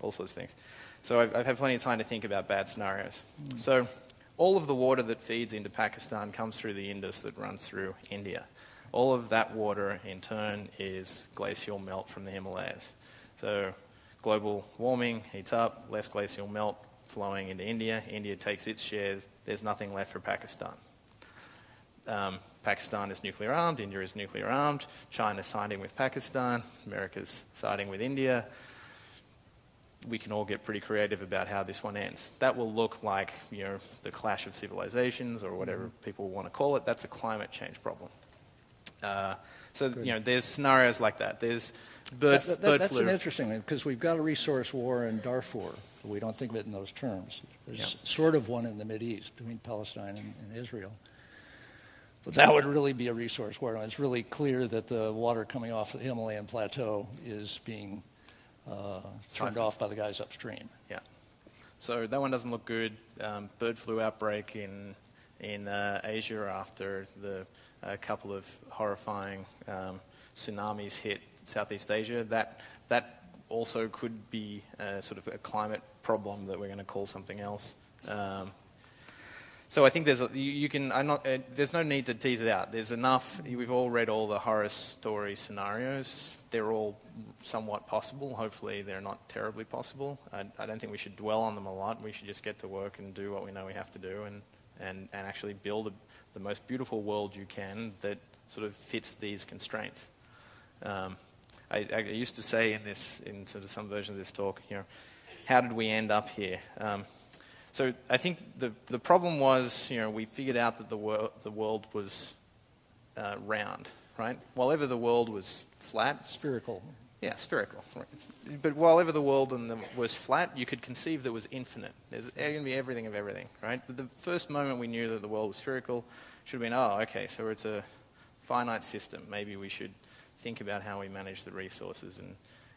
Speaker 3: all sorts of things. So I've, I've, had plenty of time to think about bad scenarios. Mm. So all of the water that feeds into Pakistan comes through the Indus that runs through India. All of that water, in turn, is glacial melt from the Himalayas. So global warming heats up, less glacial melt flowing into India. India takes its share. There's nothing left for Pakistan. Um, Pakistan is nuclear armed, India is nuclear armed, China's siding with Pakistan, America's siding with India. We can all get pretty creative about how this one ends. That will look like you know the clash of civilizations or whatever people want to call it. That's a climate change problem. Uh, so you know there's scenarios like that. There's bird,
Speaker 2: That- that-
Speaker 3: bird
Speaker 2: that's
Speaker 3: flu.
Speaker 2: an interesting one because we've got a resource war in Darfur. We don't think of it in those terms. There's
Speaker 3: Yeah.
Speaker 2: sort of one in the East between Palestine and, and Israel. But that would really be a resource war. It's really clear that the water coming off the Himalayan plateau is being uh, turned off by the guys upstream.
Speaker 3: Yeah. So that one doesn't look good. Um, bird flu outbreak in in uh, Asia after the a couple of horrifying um, tsunamis hit Southeast Asia. That that also could be uh, sort of a climate problem that we're going to call something else. Um, so I think there's a, you, you can not, uh, there's no need to tease it out. There's enough. We've all read all the horror story scenarios. They're all somewhat possible. Hopefully, they're not terribly possible. I, I don't think we should dwell on them a lot. We should just get to work and do what we know we have to do, and and, and actually build a, the most beautiful world you can that sort of fits these constraints. Um, I, I used to say in this, in sort of some version of this talk, you know, how did we end up here? Um, so I think the the problem was, you know, we figured out that the world the world was uh, round, right? While ever the world was flat,
Speaker 2: Spherical.
Speaker 3: yeah, spherical. Right. But while ever the world in them was flat, you could conceive that it was infinite. There's going to be everything of everything, right? But the first moment we knew that the world was spherical should have been, oh, okay, so it's a finite system. Maybe we should think about how we manage the resources and,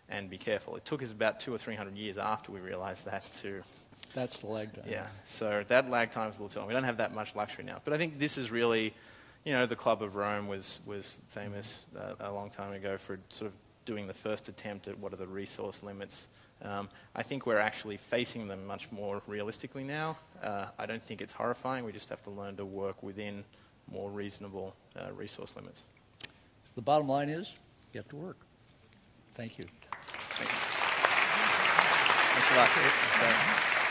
Speaker 3: and be careful. It took us about two or three hundred years after we realized that to
Speaker 2: That's the lag time.
Speaker 3: yeah, so that lag time is a little time. We don't have that much luxury now. But I think this is really, you know, the Club of Rome was, was famous uh, a long time ago for sort of doing the first attempt at what are the resource limits. Um, I think we're actually facing them much more realistically now. Uh, I don't think it's horrifying. We just have to learn to work within more reasonable uh, resource limits.
Speaker 2: The bottom line is you have to work. Thank you.
Speaker 3: Thanks. Thanks a lot.